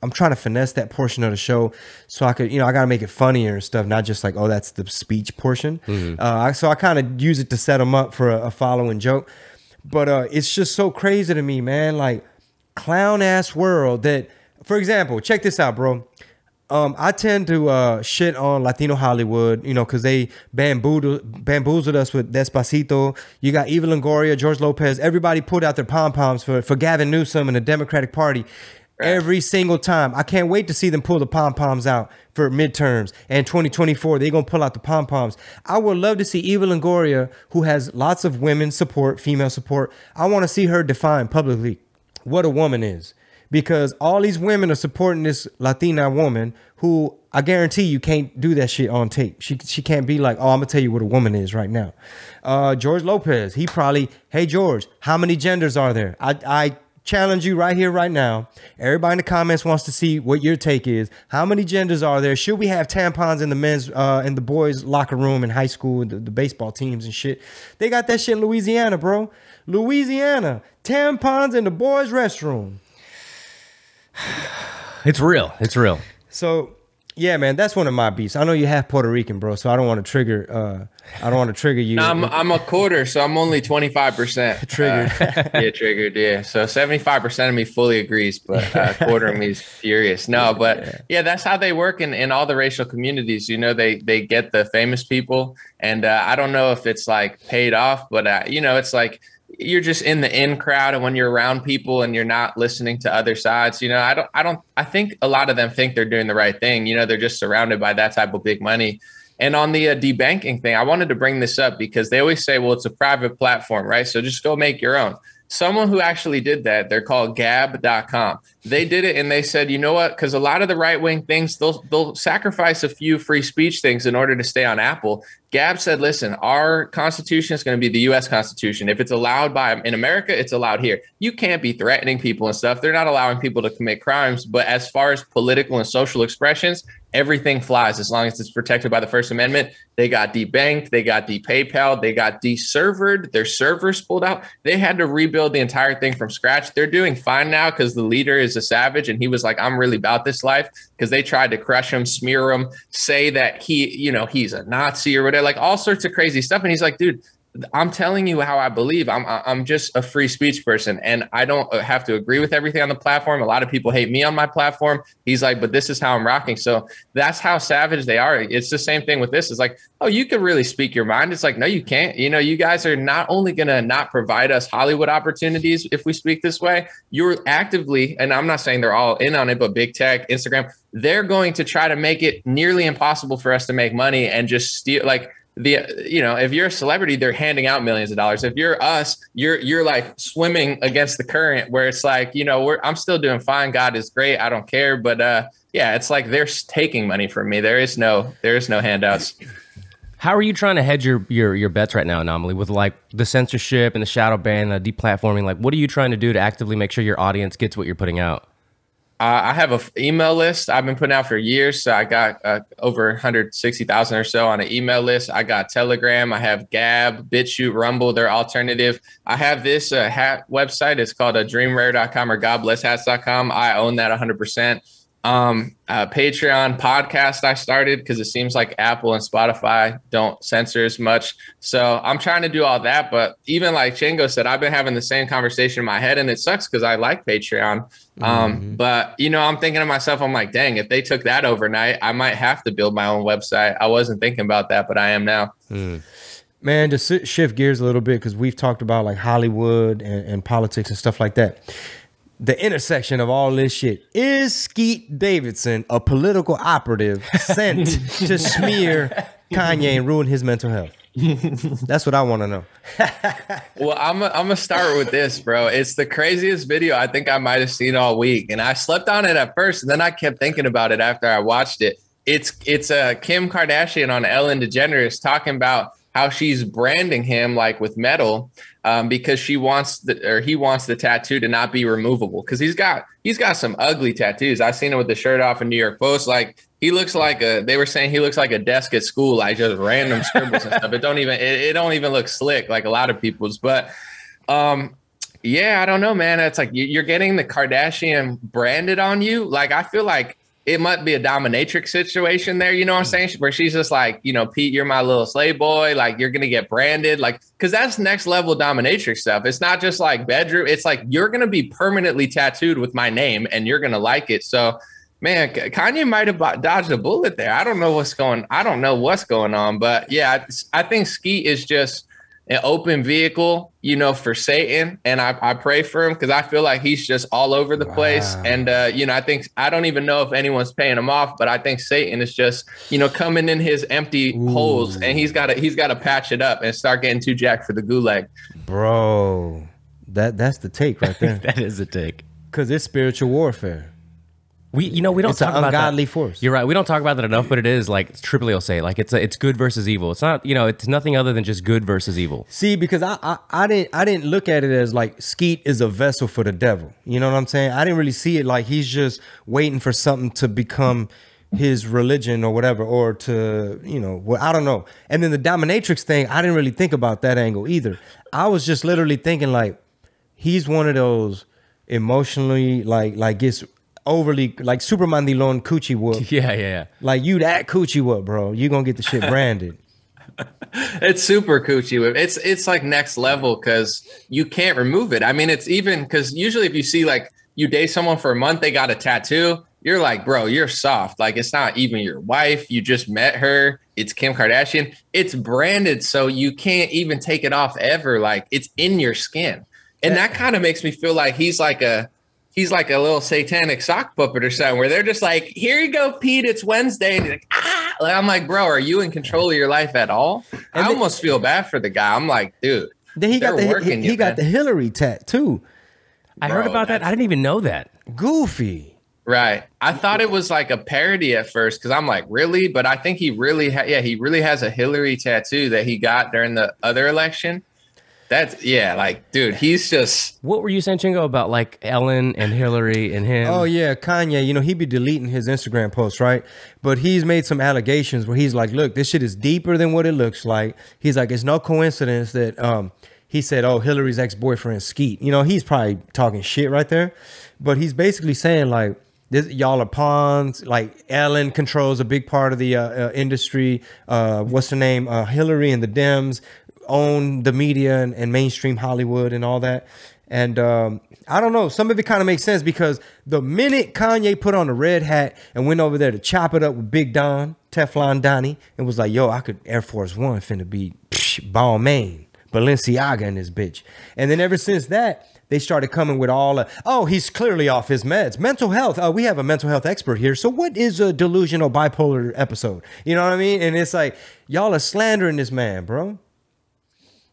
I'm trying to finesse that portion of the show so I could, you know, I got to make it funnier and stuff, not just like, oh, that's the speech portion. Uh, so I kind of use it to set them up for a, a following joke. But uh, it's just so crazy to me, man. Like, clown ass world that, for example, check this out, bro. Um, I tend to uh, shit on Latino Hollywood, you know, because they bamboozled, bamboozled us with Despacito. You got Eva Longoria, George Lopez. Everybody pulled out their pom poms for, for Gavin Newsom and the Democratic Party every single time. I can't wait to see them pull the pom poms out for midterms and 2024. They're gonna pull out the pom poms. I would love to see Eva Longoria, who has lots of women support, female support. I want to see her define publicly what a woman is because all these women are supporting this Latina woman who I guarantee you can't do that shit on tape. She she can't be like, oh, I'm gonna tell you what a woman is right now. Uh, George Lopez, he probably, hey George, how many genders are there? I I challenge you right here, right now. Everybody in the comments wants to see what your take is. How many genders are there? Should we have tampons in the men's uh in the boys' locker room in high school, the, the baseball teams and shit? They got that shit in Louisiana, bro. Louisiana, tampons in the boys' restroom. It's real. It's real. So yeah, man, that's one of my beefs. I know you half Puerto Rican, bro, so I don't want to trigger. uh I don't want to trigger you. I'm I'm a quarter, so I'm only 25 percent Triggered. yeah, triggered. Yeah, so 75 percent of me fully agrees, but uh, quarter of me is furious. No, but yeah, that's how they work in, in all the racial communities. You know, they they get the famous people, and uh, I don't know if it's like paid off, but uh, you know, it's like you're just in the in crowd and when you're around people and you're not listening to other sides you know i don't i don't i think a lot of them think they're doing the right thing. You know they're just surrounded by that type of big money. And on the uh, debanking thing i wanted to bring this up because they always say well it's a private platform right? So just go make your own. Someone who actually did that they're called gab.com they did it and they said you know what? Because a lot of the right wing things they'll they'll sacrifice a few free speech things in order to stay on apple gab said listen our constitution is going to be the us constitution if it's allowed by in america it's allowed here you can't be threatening people and stuff they're not allowing people to commit crimes but as far as political and social expressions everything flies as long as it's protected by the First Amendment. They got debanked, they got de-PayPal, they got de-servered, their servers pulled out. They had to rebuild the entire thing from scratch. They're doing fine now because the leader is a savage and he was like, I'm really about this life because they tried to crush him, smear him, say that he, you know, he's a Nazi or whatever, like all sorts of crazy stuff. And he's like, dude, I'm telling you how I believe. I'm I'm just a free speech person, and I don't uh, have to agree with everything on the platform. A lot of people hate me on my platform. He's like, but this is how I'm rocking. So that's how savage they are. It's the same thing with this. It's like, oh, you can really speak your mind. It's like, no, you can't. You know, you guys are not only gonna not provide us Hollywood opportunities if we speak this way. You're actively, and I'm not saying they're all in on it, but big tech, Instagram, they're going to try to make it nearly impossible for us to make money and just steal like the you know if you're a celebrity they're handing out millions of dollars. If you're us you're you're like swimming against the current where it's like you know i'm still doing fine. God is great. I don't care. But uh yeah it's like they're taking money from me. There is no there is no handouts. How are you trying to hedge your your your bets right now, Anomaly, with like the censorship and the shadow ban, the deplatforming? Like, what are you trying to do to actively make sure your audience gets what you're putting out? Uh, I have an email list I've been putting out for years. So I got uh, over 160,000 or so on an email list. I got Telegram, I have Gab, BitChute, Rumble, they're alternative. I have this uh, hat website. It's called a dreamrare.com or godblesshats.com. I own that 100%. Um, a Patreon podcast I started because it seems like Apple and Spotify don't censor as much. So I'm trying to do all that. But even like Chingo said, I've been having the same conversation in my head, and it sucks because I like Patreon. Um, Mm-hmm. But you know, I'm thinking to myself, I'm like, dang, if they took that overnight, I might have to build my own website. I wasn't thinking about that, but I am now. Man, to shift gears a little bit because we've talked about like Hollywood and, and politics and stuff like that. The intersection of all this shit is Skeet Davidson, a political operative sent to smear Kanye and ruin his mental health. That's what I want to know. Well, I'm I'm gonna start with this, bro. It's the craziest video I think I might have seen all week, and I slept on it at first, and then I kept thinking about it after I watched it. It's it's uh, Kim Kardashian on Ellen DeGeneres talking about how she's branding him like with metal um, because she wants the or he wants the tattoo to not be removable because he's got he's got some ugly tattoos. I've seen it with the shirt off in New York Post. Like he looks like a they were saying he looks like a desk at school, like just random scribbles and stuff. It don't even it, it don't even look slick like a lot of people's. But um yeah, I don't know, man. It's like you're getting the Kardashian branded on you. Like I feel like it might be a dominatrix situation there. You know what I'm saying? Where she's just like, you know, Pete, you're my little slave boy. Like you're gonna get branded. Like because that's next level dominatrix stuff. It's not just like bedroom. It's like you're gonna be permanently tattooed with my name, and you're gonna like it. So. Man, Kanye might have dodged a bullet there. I don't know what's going. I don't know what's going on, but yeah, I, I think Skeet is just an open vehicle, you know, for Satan. And I, I pray for him because I feel like he's just all over the place. And, uh, you know, I think, I don't even know if anyone's paying him off, but I think Satan is just, you know, coming in his empty holes and he's got to, he's got to patch it up and start getting too jacked for the gulag. Bro, that that's the take right there. that is a take. Because it's spiritual warfare. We, you know, we don't It's an talk about ungodly that. force. You're right. We don't talk about that enough, but it is like Tripoli will say, like it's a, it's good versus evil. It's not, you know, it's nothing other than just good versus evil. See, because I, I I didn't I didn't look at it as like Skeet is a vessel for the devil. You know what I'm saying? I didn't really see it like he's just waiting for something to become his religion or whatever, or to you know, well, I don't know. And then the dominatrix thing, I didn't really think about that angle either. I was just literally thinking like he's one of those emotionally like like gets overly like super mandilon coochie whoop. Yeah, yeah, yeah. like you that coochie whoop, bro. You gonna get the shit branded. It's super coochie whip. It's it's like next level because you can't remove it. I mean, it's even because usually if you see like you date someone for a month, they got a tattoo. You're like, bro, you're soft. Like it's not even your wife. You just met her. It's Kim Kardashian. It's branded so you can't even take it off ever. Like it's in your skin, and that kind of makes me feel like he's like a he's like a little satanic sock puppet or something where they're just like, here you go, Pete, it's Wednesday. And he's like, ah. Like, I'm like, bro, are you in control of your life at all? I then- almost feel bad for the guy. I'm like, dude. Then he got the working he, he you, got man. the Hillary tat too. I heard about that. I didn't even know that. Goofy. Right. I thought it was like a parody at first because I'm like, really? But I think he really, ha- yeah, he really has a Hillary tattoo that he got during the other election. That's, yeah, like, dude, he's just, What were you saying, Chingo, about like Ellen and Hillary and him? Oh yeah, Kanye. You know he'd be deleting his Instagram posts, right? But he's made some allegations where he's like, "Look, this shit is deeper than what it looks like." He's like, "It's no coincidence that um." He said, "Oh, Hillary's ex-boyfriend Skeet." You know, he's probably talking shit right there, but he's basically saying like, this, "Y'all are pawns." Like Ellen controls a big part of the uh, uh, industry. Uh, what's her name? Uh, Hillary and the Dems own the media and, and mainstream Hollywood and all that. And um, I don't know. Some of it kind of makes sense because the minute Kanye put on the red hat and went over there to chop it up with Big Don, Teflon Donnie, and was like, yo, I could Air Force One finna be psh, Balmain, Balenciaga in this bitch. And then ever since that, they started coming with all, uh, oh, he's clearly off his meds. Mental health. Uh, we have a mental health expert here. So what is a delusional bipolar episode? You know what I mean? And it's like, y'all are slandering this man, bro.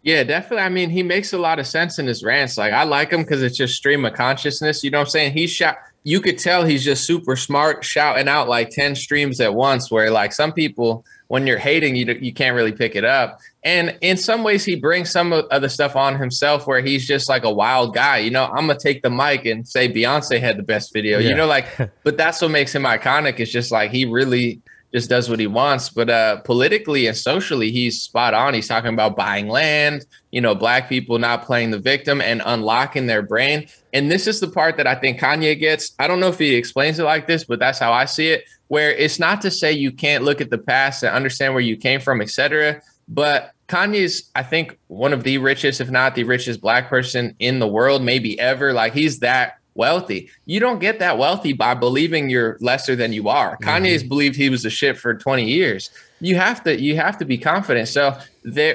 Yeah, definitely. I mean, he makes a lot of sense in his rants. Like, I like him because it's just stream of consciousness. You know what I'm saying? He's shout, you could tell he's just super smart, shouting out like 10 streams at once, where like some people, when you're hating, you, you can't really pick it up. And in some ways, he brings some of the stuff on himself where he's just like a wild guy. You know, I'm to take the mic and say Beyonce had the best video, Yeah. you know, like, but that's what makes him iconic. It's just like he really just does what he wants. But uh, politically and socially, he's spot on. He's talking about buying land, you know, black people not playing the victim and unlocking their brain. And this is the part that I think Kanye gets. I don't know if he explains it like this, but that's how I see it. Where it's not to say you can't look at the past and understand where you came from, etc. But Kanye's, I think, one of the richest, if not the richest black person in the world, maybe ever. Like he's that wealthy. You don't get that wealthy by believing you're lesser than you are. Mm-hmm. Kanye's believed he was a shit for 20 years. You have to you have to be confident. So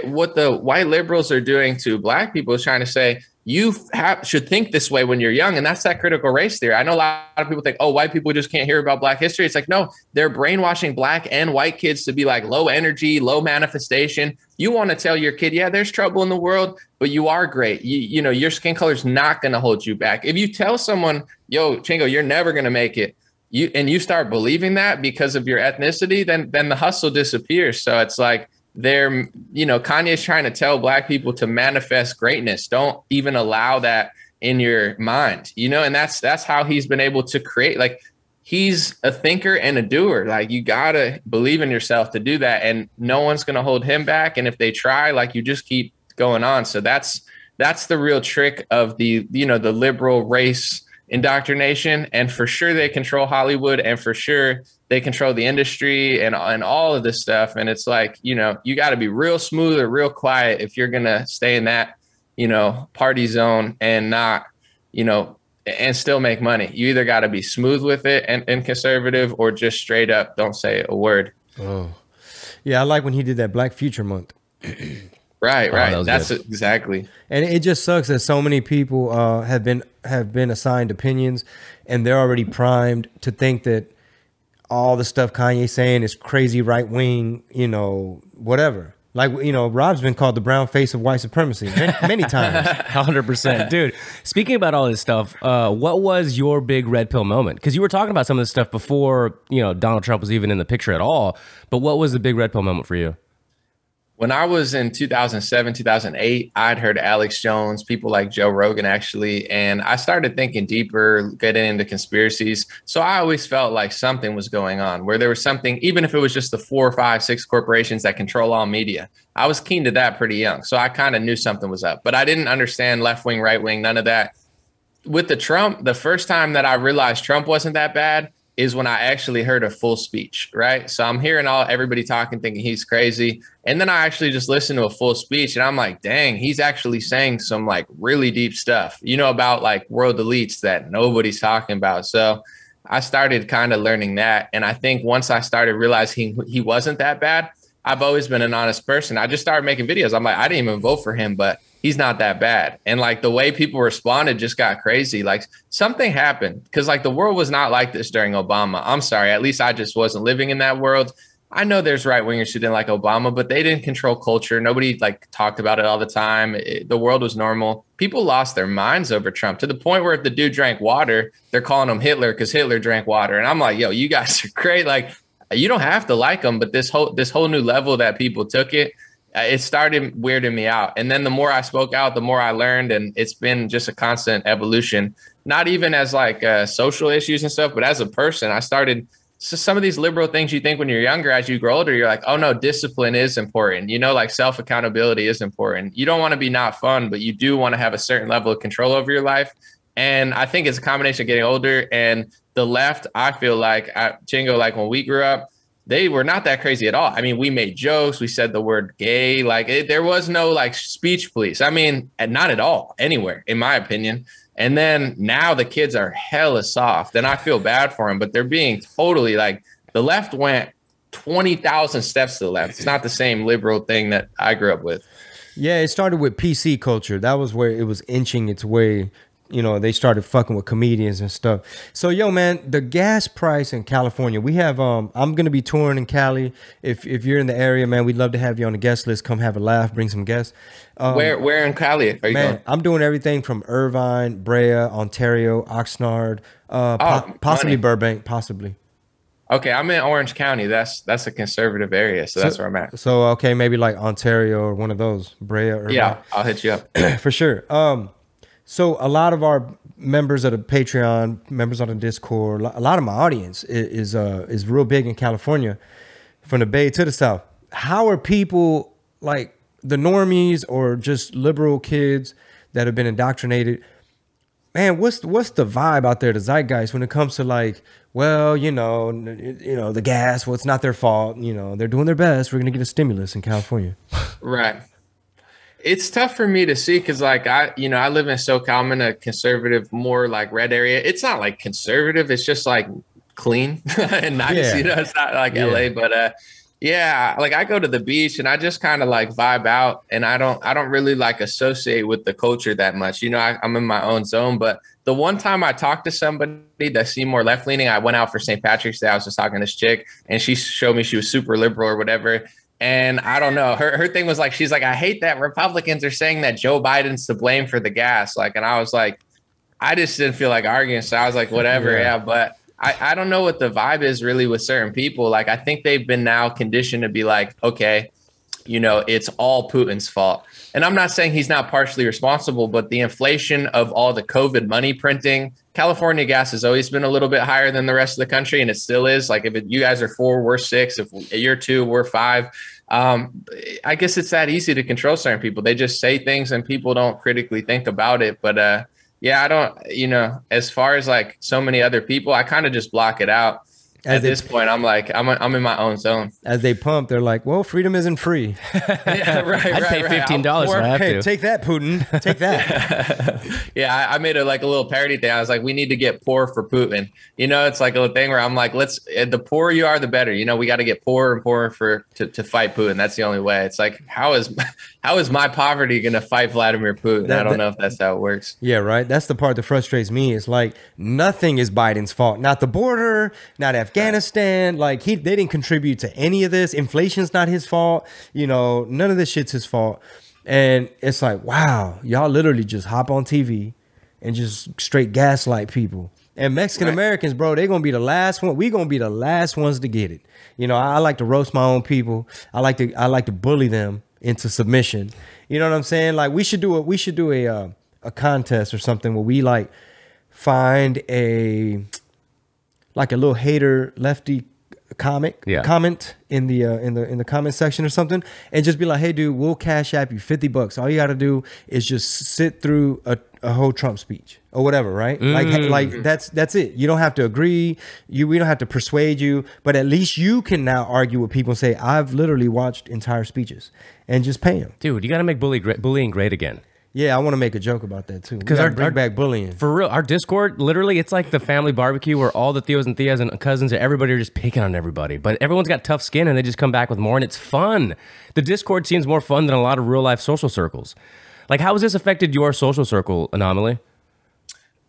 what the white liberals are doing to black people is trying to say, you have, should think this way when you're young. And that's that critical race theory. I know a lot of people think, oh, white people just can't hear about black history. It's like, no, they're brainwashing black and white kids to be like low energy, low manifestation. You want to tell your kid, yeah, there's trouble in the world, but you are great. You, you know, your skin color is not going to hold you back. If you tell someone, yo, Chingo, you're never going to make it. You, and you start believing that because of your ethnicity, then then the hustle disappears. So it's like they're you know kanye's trying to tell black people to manifest greatness. Don't even allow that in your mind you know and that's that's how he's been able to create like he's a thinker and a doer. Like you gotta believe in yourself to do that and no one's gonna hold him back and if they try like you just keep going on. So that's that's the real trick of the you know the liberal race indoctrination and for sure they control hollywood and for sure they control the industry and and all of this stuff. And it's like, you know, you got to be real smooth or real quiet if you're gonna stay in that, you know, party zone and not, you know, and still make money. You either got to be smooth with it and, and conservative or just straight up don't say a word. Oh, yeah. I like when he did that Black Future Month. right, oh, right. That That's good. exactly. And it just sucks that so many people uh, have been have been assigned opinions, and they're already primed to think that all the stuff Kanye saying is crazy right wing, you know, whatever. Like you know, Rob's been called the brown face of white supremacy many, many times. Hundred percent, dude. Speaking about all this stuff, uh, what was your big red pill moment? Because you were talking about some of this stuff before you know Donald Trump was even in the picture at all. But what was the big red pill moment for you? When I was in 2007, 2008, I'd heard Alex Jones, people like Joe Rogan actually, and I started thinking deeper, getting into conspiracies. So I always felt like something was going on where there was something, even if it was just the four, five, six corporations that control all media. I was keen to that pretty young. So I kind of knew something was up, but I didn't understand left wing, right wing, none of that. With the Trump, the first time that I realized Trump wasn't that bad is when I actually heard a full speech, right? So I'm hearing all everybody talking, thinking he's crazy. And then I actually just listened to a full speech and I'm like, dang, he's actually saying some like really deep stuff, you know, about like world elites that nobody's talking about. So I started kind of learning that. And I think once I started realizing he, he wasn't that bad, I've always been an honest person. I just started making videos. I'm like, I didn't even vote for him, but he's not that bad. And like the way people responded just got crazy. Like something happened because like the world was not like this during Obama. I'm sorry, at least I just wasn't living in that world. I know there's right wingers who didn't like Obama, but they didn't control culture. Nobody like talked about it all the time. It, the world was normal. People lost their minds over Trump to the point where if the dude drank water, they're calling him Hitler because Hitler drank water. And I'm like, yo, you guys are great. Like, you don't have to like him, but this whole this whole new level that people took it it started weirding me out. And then the more I spoke out, the more I learned, and it's been just a constant evolution. Not even as like uh, social issues and stuff, but as a person, I started. So some of these liberal things you think when you're younger, as you grow older, you're like, oh no, discipline is important. You know, like self accountability is important. You don't want to be not fun, but you do want to have a certain level of control over your life. And I think it's a combination of getting older and the left. I feel like Chingo, like when we grew up, they were not that crazy at all. I mean, we made jokes, we said the word gay, like it, there was no like speech police. I mean, not at all anywhere, in my opinion. And then now the kids are hella soft, and I feel bad for them, but they're being totally like the left went 20,000 steps to the left. It's not the same liberal thing that I grew up with. Yeah, it started with PC culture. That was where it was inching its way you know, they started fucking with comedians and stuff. So, yo, man, the gas price in California, we have, um, I'm going to be touring in Cali. If, if you're in the area, man, we'd love to have you on the guest list. Come have a laugh, bring some guests. Um, where, where in Cali are you man, going? I'm doing everything from Irvine, Brea, Ontario, Oxnard, uh, oh, po- possibly money. Burbank, possibly. Okay, I'm in Orange County. That's that's a conservative area, so, so, that's where I'm at. So okay, maybe like Ontario or one of those, Brea. Irvine. Yeah, I'll hit you up for sure. Um, So a lot of our members of the Patreon, members on the Discord, a lot of my audience is, is uh is real big in California, from the Bay to the South. How are people like the normies or just liberal kids that have been indoctrinated? Man, what's what's the vibe out there, the zeitgeist, when it comes to like, well, you know, you know, the gas. Well, it's not their fault. You know, they're doing their best. We're gonna get a stimulus in California. Right it's tough for me to see because like i you know i live in socal i'm in a conservative more like red area it's not like conservative it's just like clean and nice yeah. you know it's not like yeah. la but uh yeah like i go to the beach and i just kind of like vibe out and i don't i don't really like associate with the culture that much you know I, i'm in my own zone but the one time I talked to somebody that seemed more left leaning, I went out for St. Patrick's Day. I was just talking to this chick, and she showed me she was super liberal or whatever. And I don't know. Her her thing was like, she's like, I hate that Republicans are saying that Joe Biden's to blame for the gas. Like, and I was like, I just didn't feel like arguing. So I was like, whatever, yeah. yeah. But I, I don't know what the vibe is really with certain people. Like, I think they've been now conditioned to be like, okay, you know, it's all Putin's fault. And I'm not saying he's not partially responsible, but the inflation of all the COVID money printing, California gas has always been a little bit higher than the rest of the country, and it still is. Like if it, you guys are four, we're six. If you're two, we're five. Um, I guess it's that easy to control certain people. They just say things and people don't critically think about it. But uh, yeah, I don't, you know, as far as like so many other people, I kind of just block it out. As At they, this point, I'm like, I'm, I'm in my own zone. As they pump, they're like, well, freedom isn't free. yeah, right. I'd right, pay $15 right. if I have hey, to. Take that, Putin. Take that. yeah, I, I, made it like a little parody thing. I was like, we need to get poor for Putin. You know, it's like a thing where I'm like, let's, eh, the poorer you are, the better. You know, we got to get poorer and poorer for to, to fight Putin. That's the only way. It's like, how is how is my poverty going to fight Vladimir Putin? That, I don't that, know if that's how it works. Yeah, right. That's the part that frustrates me. It's like nothing is Biden's fault. Not the border, not Afghanistan like he they didn't contribute to any of this. Inflation's not his fault. You know, none of this shit's his fault. And it's like, wow, y'all literally just hop on TV and just straight gaslight people. And Mexican Americans, bro, they're gonna be the last one. We gonna be the last ones to get it. You know, I, I, like to roast my own people. I like to I like to bully them into submission. You know what I'm saying? Like we should do a we should do a uh, a contest or something where we like find a like a little hater lefty comic yeah. comment in the uh, in the in the comment section or something and just be like hey dude we'll cash app you 50 bucks. All you got to do is just sit through a, a whole trump speech or whatever right? Mm. like like that's that's it. You don't have to agree. You we don't have to persuade you but at least you can now argue with people and say i've literally watched entire speeches and just pay them dude you got to make bully, bullying great again yeah, I want to make a joke about that too. Because our bring our, back bullying for real. Our Discord, literally, it's like the family barbecue where all the Theos and Theas and cousins and everybody are just picking on everybody. But everyone's got tough skin and they just come back with more, and it's fun. The Discord seems more fun than a lot of real life social circles. Like, how has this affected your social circle anomaly?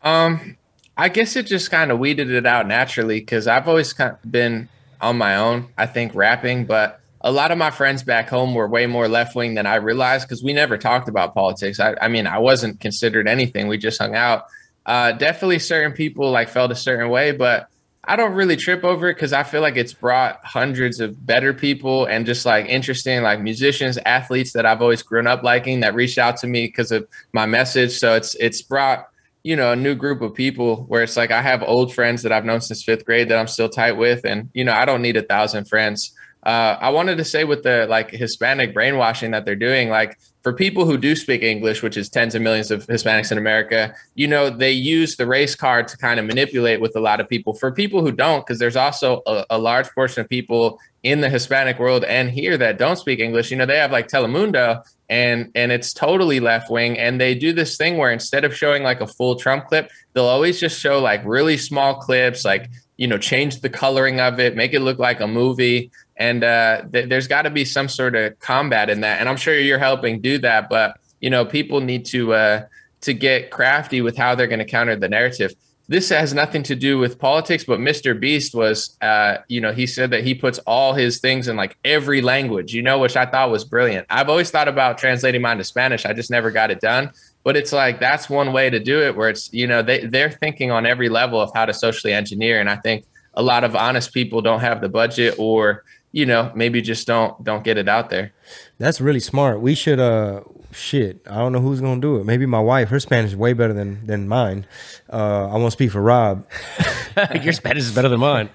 Um, I guess it just kind of weeded it out naturally because I've always kind of been on my own. I think rapping, but a lot of my friends back home were way more left wing than I realized because we never talked about politics. I, I, mean, I wasn't considered anything. We just hung out. Uh, definitely, certain people like felt a certain way, but I don't really trip over it because I feel like it's brought hundreds of better people and just like interesting, like musicians, athletes that I've always grown up liking that reached out to me because of my message. So it's it's brought you know a new group of people where it's like I have old friends that I've known since fifth grade that I'm still tight with, and you know I don't need a thousand friends uh, I wanted to say with the like Hispanic brainwashing that they're doing, like for people who do speak English, which is tens of millions of Hispanics in America, you know, they use the race card to kind of manipulate with a lot of people. For people who don't, because there's also a, a, large portion of people in the Hispanic world and here that don't speak English, you know, they have like Telemundo and and it's totally left wing. And they do this thing where instead of showing like a full Trump clip, they'll always just show like really small clips, like you know, change the coloring of it, make it look like a movie and uh, th- there's got to be some sort of combat in that and i'm sure you're helping do that but you know people need to uh, to get crafty with how they're going to counter the narrative. This has nothing to do with politics but mr beast was uh, you know he said that he puts all his things in like every language you know which i thought was brilliant. I've always thought about translating mine to spanish i just never got it done but it's like that's one way to do it where it's you know they, they're thinking on every level of how to socially engineer and i think a lot of honest people don't have the budget or you know, maybe just don't don't get it out there. That's really smart. We should uh shit. I don't know who's gonna do it. Maybe my wife. Her Spanish is way better than than mine. Uh, I won't speak for Rob, Your Spanish is better than mine.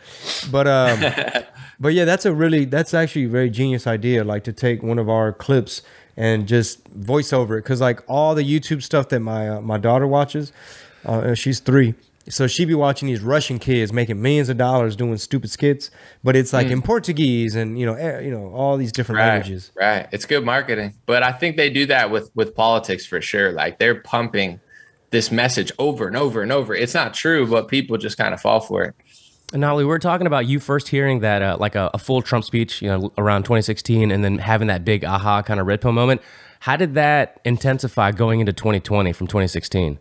but um, but yeah, that's a really that's actually a very genius idea. Like to take one of our clips and just voice over it because like all the YouTube stuff that my uh, my daughter watches, uh, she's three. So she be watching these Russian kids making millions of dollars doing stupid skits, but it's like in Portuguese and you know eh, you know all these different Right, languages. right. It's good marketing, but I think they do that with with politics for sure. Like they're pumping this message over and over and over. It's not true, but people just kind of fall for it. And Nolly, we were talking about you first hearing that, uh, like a, a full Trump speech, you know, around 2016, and then having that big aha kind of red pill moment. How did that intensify going into 2020 from 2016?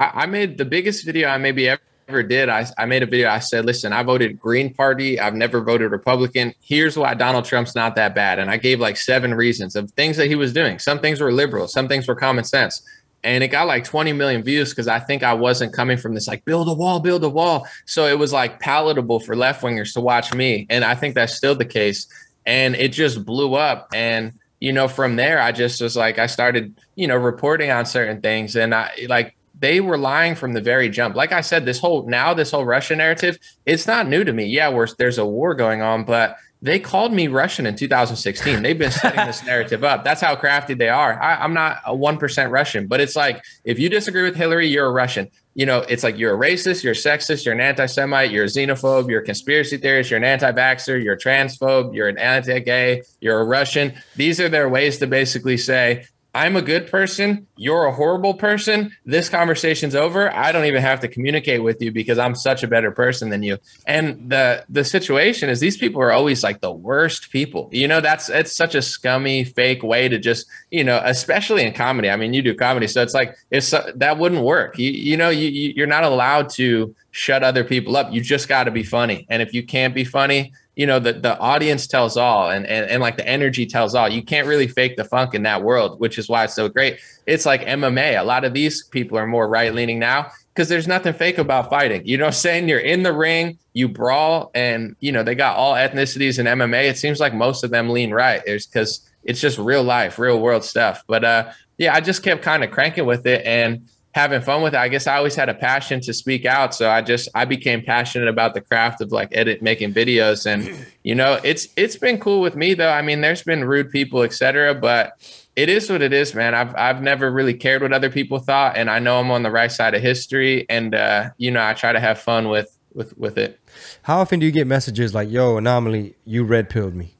I, made the biggest video I maybe ever did. I, I made a video. I said, listen, I voted Green Party. I've never voted Republican. Here's why Donald Trump's not that bad. And I gave like seven reasons of things that he was doing. Some things were liberal, some things were common sense. And it got like 20 million views because I think I wasn't coming from this like build a wall, build a wall. So it was like palatable for left wingers to watch me. And I think that's still the case. And it just blew up. And you know, from there, I just was like, I started, you know, reporting on certain things. And I like, they were lying from the very jump. Like I said, this whole now, this whole Russian narrative, it's not new to me. Yeah, there's a war going on, but they called me Russian in 2016. They've been setting this narrative up. That's how crafty they are. I, I'm not a 1% Russian, but it's like if you disagree with Hillary, you're a Russian. You know, it's like you're a racist, you're a sexist, you're an anti Semite, you're a xenophobe, you're a conspiracy theorist, you're an anti vaxxer, you're a transphobe, you're an anti gay, you're a Russian. These are their ways to basically say, I'm a good person. You're a horrible person. This conversation's over. I don't even have to communicate with you because I'm such a better person than you. And the the situation is these people are always like the worst people. You know, that's it's such a scummy, fake way to just you know, especially in comedy. I mean, you do comedy, so it's like if so, uh, that wouldn't work. You you know, you- you're not allowed to shut other people up. You just got to be funny. And if you can't be funny, you know the, the audience tells all and, and and like the energy tells all. You can't really fake the funk in that world which is why it's so great. It's like mma a. Lot of these people are more right leaning now because there's nothing fake about fighting. You know i'm saying? You're in the ring you brawl and you know they got all ethnicities in mma it seems like most of them lean right. It's because it's just real life real world stuff. But uh yeah i just kept kind of cranking with it and having fun with it. I guess I always had a passion to speak out. So I just I became passionate about the craft of like edit making videos. And you know, it's it's been cool with me though. I mean, there's been rude people, etc. But it is what it is, man. I've I've never really cared what other people thought. And I know I'm on the right side of history. And uh, you know, I try to have fun with with with it. How often do you get messages like, "Yo, anomaly, you red pilled me"?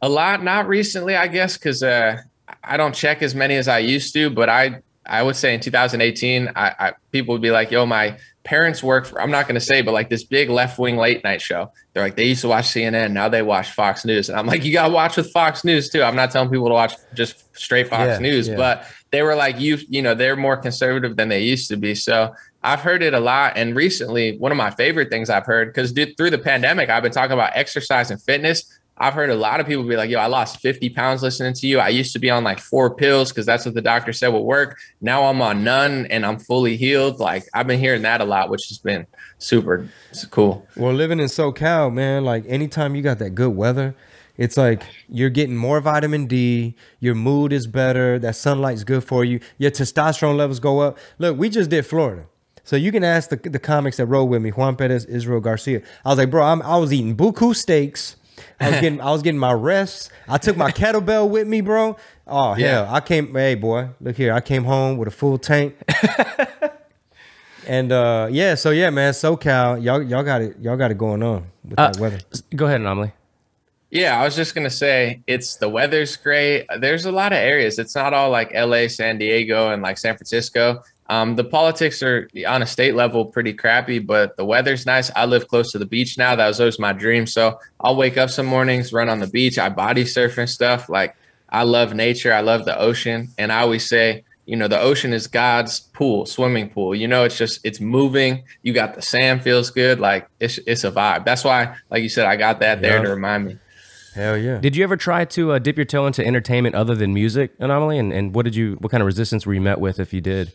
A lot, not recently, I guess, because uh, I don't check as many as I used to. But I I would say in 2018, I, I people would be like, "Yo, my parents work for." I'm not going to say, but like this big left wing late night show. They're like, they used to watch CNN, now they watch Fox News, and I'm like, you got to watch with Fox News too. I'm not telling people to watch just straight Fox Yeah, News, yeah. but they were like, you, you know, they're more conservative than they used to be. So I've heard it a lot, and recently, one of my favorite things I've heard because through the pandemic, I've been talking about exercise and fitness. I've heard a lot of people be like, yo, I lost 50 pounds listening to you. I used to be on like four pills because that's what the doctor said would work. Now I'm on none and I'm fully healed. Like I've been hearing that a lot, which has been super cool. Well, living in SoCal, man, like anytime you got that good weather, it's like you're getting more vitamin D, your mood is better, that sunlight's good for you, your testosterone levels go up. Look, we just did Florida. So you can ask the, the comics that rode with me, Juan Perez, Israel Garcia. I was like, bro, I'm, I was eating buku steaks. I was getting I was getting my rests. I took my kettlebell with me, bro. Oh hell, Yeah. I came. Hey boy, look here. I came home with a full tank. and uh yeah, so yeah, man, SoCal, y'all y'all got it, y'all got it going on with Uh, that weather. Go ahead, Anomaly. Yeah, I was just gonna say it's the weather's great. There's a lot of areas. It's not all like LA, San Diego, and like San Francisco. Um, the politics are on a state level pretty crappy, but the weather's nice. I live close to the beach now. That was always my dream. So I'll wake up some mornings, run on the beach. I body surf and stuff. Like I love nature. I love the ocean. And I always say, you know, the ocean is God's pool, swimming pool. You know, it's just it's moving. You got the sand feels good. Like it's it's a vibe. That's why, like you said, I got that there Yeah. to remind me. Hell yeah. Did you ever try to uh, dip your toe into entertainment other than music, Anomaly? And, and what did you, what kind of resistance were you met with if you did?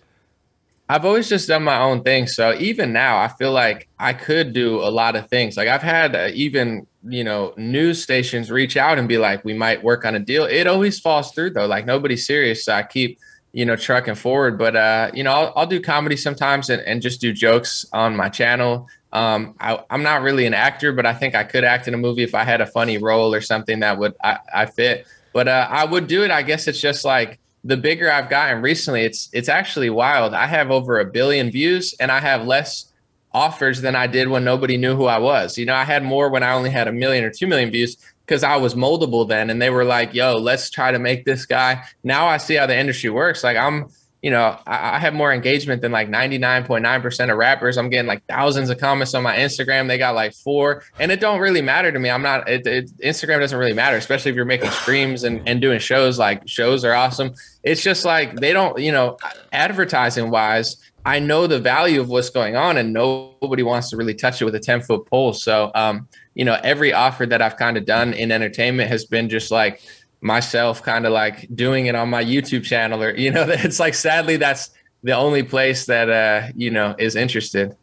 I've always just done my own thing. So even now, I feel like I could do a lot of things. Like I've had uh, even you know news stations reach out and be like, we might work on a deal. It always falls through though. Like nobody's serious. So I keep you know trucking forward. But uh, you know, I'll, I'll do comedy sometimes and, and just do jokes on my channel. Um, I, am not really an actor, but I think I could act in a movie if I had a funny role or something that would I, I fit. But uh, I would do it. I guess it's just like the bigger I've gotten recently, it's it's actually wild. I have over a billion views, and I have less offers than I did when nobody knew who I was. You know, I had more when I only had a million or two million views because I was moldable then, and they were like, "Yo, let's try to make this guy." Now I see how the industry works. Like I'm you know, I, I have more engagement than like 99.9% of rappers. I'm getting like thousands of comments on my Instagram. They got like four, and it don't really matter to me. I'm not, it, it, Instagram doesn't really matter, especially if you're making streams and, and doing shows. Like shows are awesome. It's just like they don't, you know, advertising wise, I know the value of what's going on, and nobody wants to really touch it with a 10 foot pole. So, um, you know, every offer that I've kind of done in entertainment has been just like, myself kind of like doing it on my YouTube channel or you know it's like sadly that's the only place that uh you know is interested.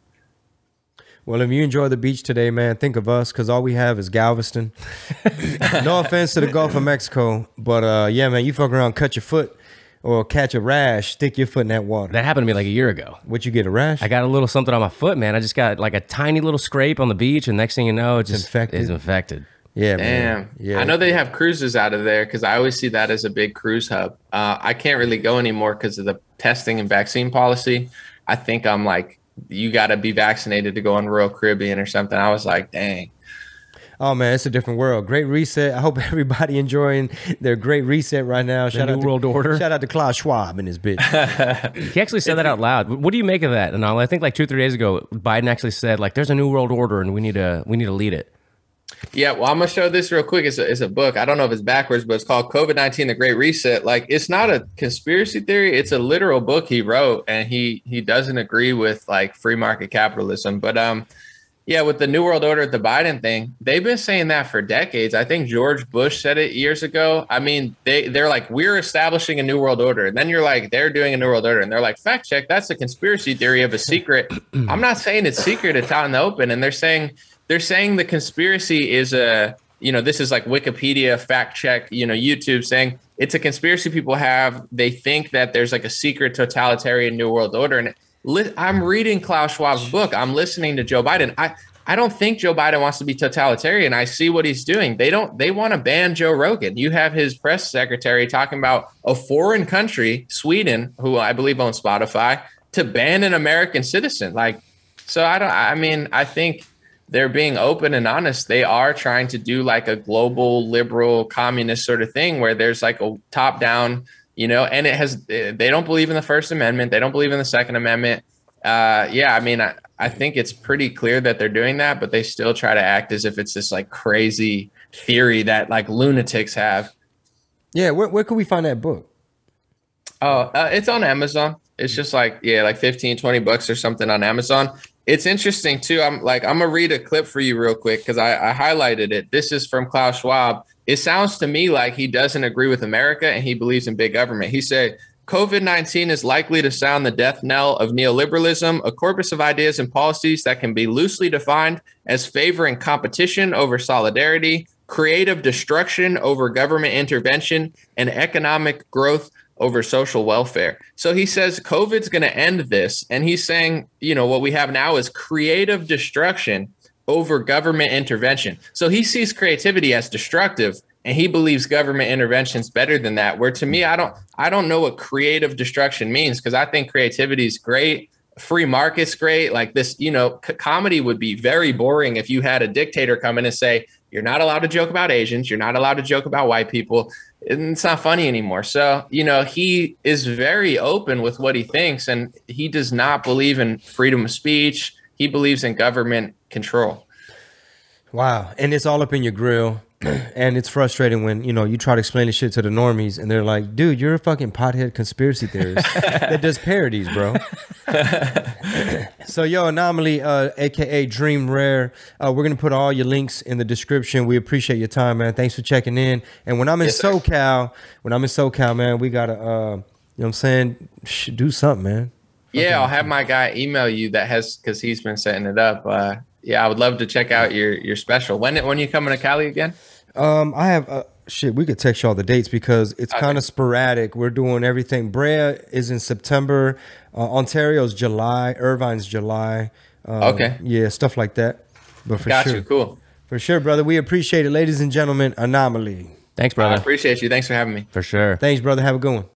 Well, if you enjoy the beach today, man, think of us because all we have is Galveston. no offense to the Gulf of Mexico, but uh, yeah, man, you fuck around, cut your foot, or catch a rash, stick your foot in that water. That happened to me like a year ago. What you get a rash? I got a little something on my foot, man. I just got like a tiny little scrape on the beach, and next thing you know, it just infected. is infected. Yeah, damn. Man. Yeah, I know they have cruises out of there because I always see that as a big cruise hub. Uh, I can't really go anymore because of the testing and vaccine policy. I think I'm like, you got to be vaccinated to go on Royal Caribbean or something. I was like, dang. Oh man, it's a different world. Great reset. I hope everybody enjoying their great reset right now. The shout New out to World Order. Shout out to Klaus Schwab and his bitch. he actually said that out loud. What do you make of that? And I think like two, three days ago, Biden actually said like, "There's a New World Order, and we need to we need to lead it." Yeah, well, I'm gonna show this real quick. It's a, it's a book. I don't know if it's backwards, but it's called COVID 19: The Great Reset. Like, it's not a conspiracy theory. It's a literal book he wrote, and he he doesn't agree with like free market capitalism. But um, yeah, with the New World Order, the Biden thing, they've been saying that for decades. I think George Bush said it years ago. I mean, they they're like, we're establishing a New World Order, and then you're like, they're doing a New World Order, and they're like, fact check, that's a conspiracy theory of a secret. I'm not saying it's secret; it's out in the open, and they're saying they're saying the conspiracy is a you know this is like wikipedia fact check you know youtube saying it's a conspiracy people have they think that there's like a secret totalitarian new world order and li- i'm reading klaus schwab's book i'm listening to joe biden i I don't think Joe Biden wants to be totalitarian. I see what he's doing. They don't they want to ban Joe Rogan. You have his press secretary talking about a foreign country, Sweden, who I believe owns Spotify, to ban an American citizen. Like so I don't I mean, I think they're being open and honest. They are trying to do like a global liberal communist sort of thing where there's like a top down, you know, and it has, they don't believe in the First Amendment. They don't believe in the Second Amendment. Uh, yeah, I mean, I, I think it's pretty clear that they're doing that, but they still try to act as if it's this like crazy theory that like lunatics have. Yeah, where, where could we find that book? Oh, uh, it's on Amazon. It's just like, yeah, like 15, 20 bucks or something on Amazon it's interesting too. I'm like, I'm gonna read a clip for you real quick because I, I highlighted it. This is from Klaus Schwab. It sounds to me like he doesn't agree with America and he believes in big government. He said, COVID 19 is likely to sound the death knell of neoliberalism, a corpus of ideas and policies that can be loosely defined as favoring competition over solidarity, creative destruction over government intervention, and economic growth over social welfare. So he says COVID's going to end this. And he's saying, you know, what we have now is creative destruction over government intervention. So he sees creativity as destructive and he believes government intervention is better than that. Where to me, I don't I don't know what creative destruction means because I think creativity is great. Free market's great. Like this, you know, c- comedy would be very boring if you had a dictator come in and say, you're not allowed to joke about Asians. You're not allowed to joke about white people it's not funny anymore. So, you know, he is very open with what he thinks and he does not believe in freedom of speech. He believes in government control. Wow. And it's all up in your grill. and it's frustrating when, you know, you try to explain the shit to the normies and they're like, dude, you're a fucking pothead conspiracy theorist that does parodies, bro. so, yo, Anomaly, uh, aka Dream Rare, uh, we're going to put all your links in the description. We appreciate your time, man. Thanks for checking in. And when I'm in yes, SoCal, when I'm in SoCal, man, we got to, uh, you know what I'm saying? Do something, man. Yeah, I'll have my guy email you that has because he's been setting it up. Uh, yeah, I would love to check out your your special. When when you coming to Cali again? Um, I have uh, shit. We could text y'all the dates because it's kind of sporadic. We're doing everything. Brea is in September. Uh, Ontario's July. Irvine's July. Um, Okay. Yeah, stuff like that. But for Got sure, you. Cool. for sure, brother. We appreciate it, ladies and gentlemen. Anomaly. Thanks, I brother. appreciate you. Thanks for having me. For sure. Thanks, brother. Have a good one.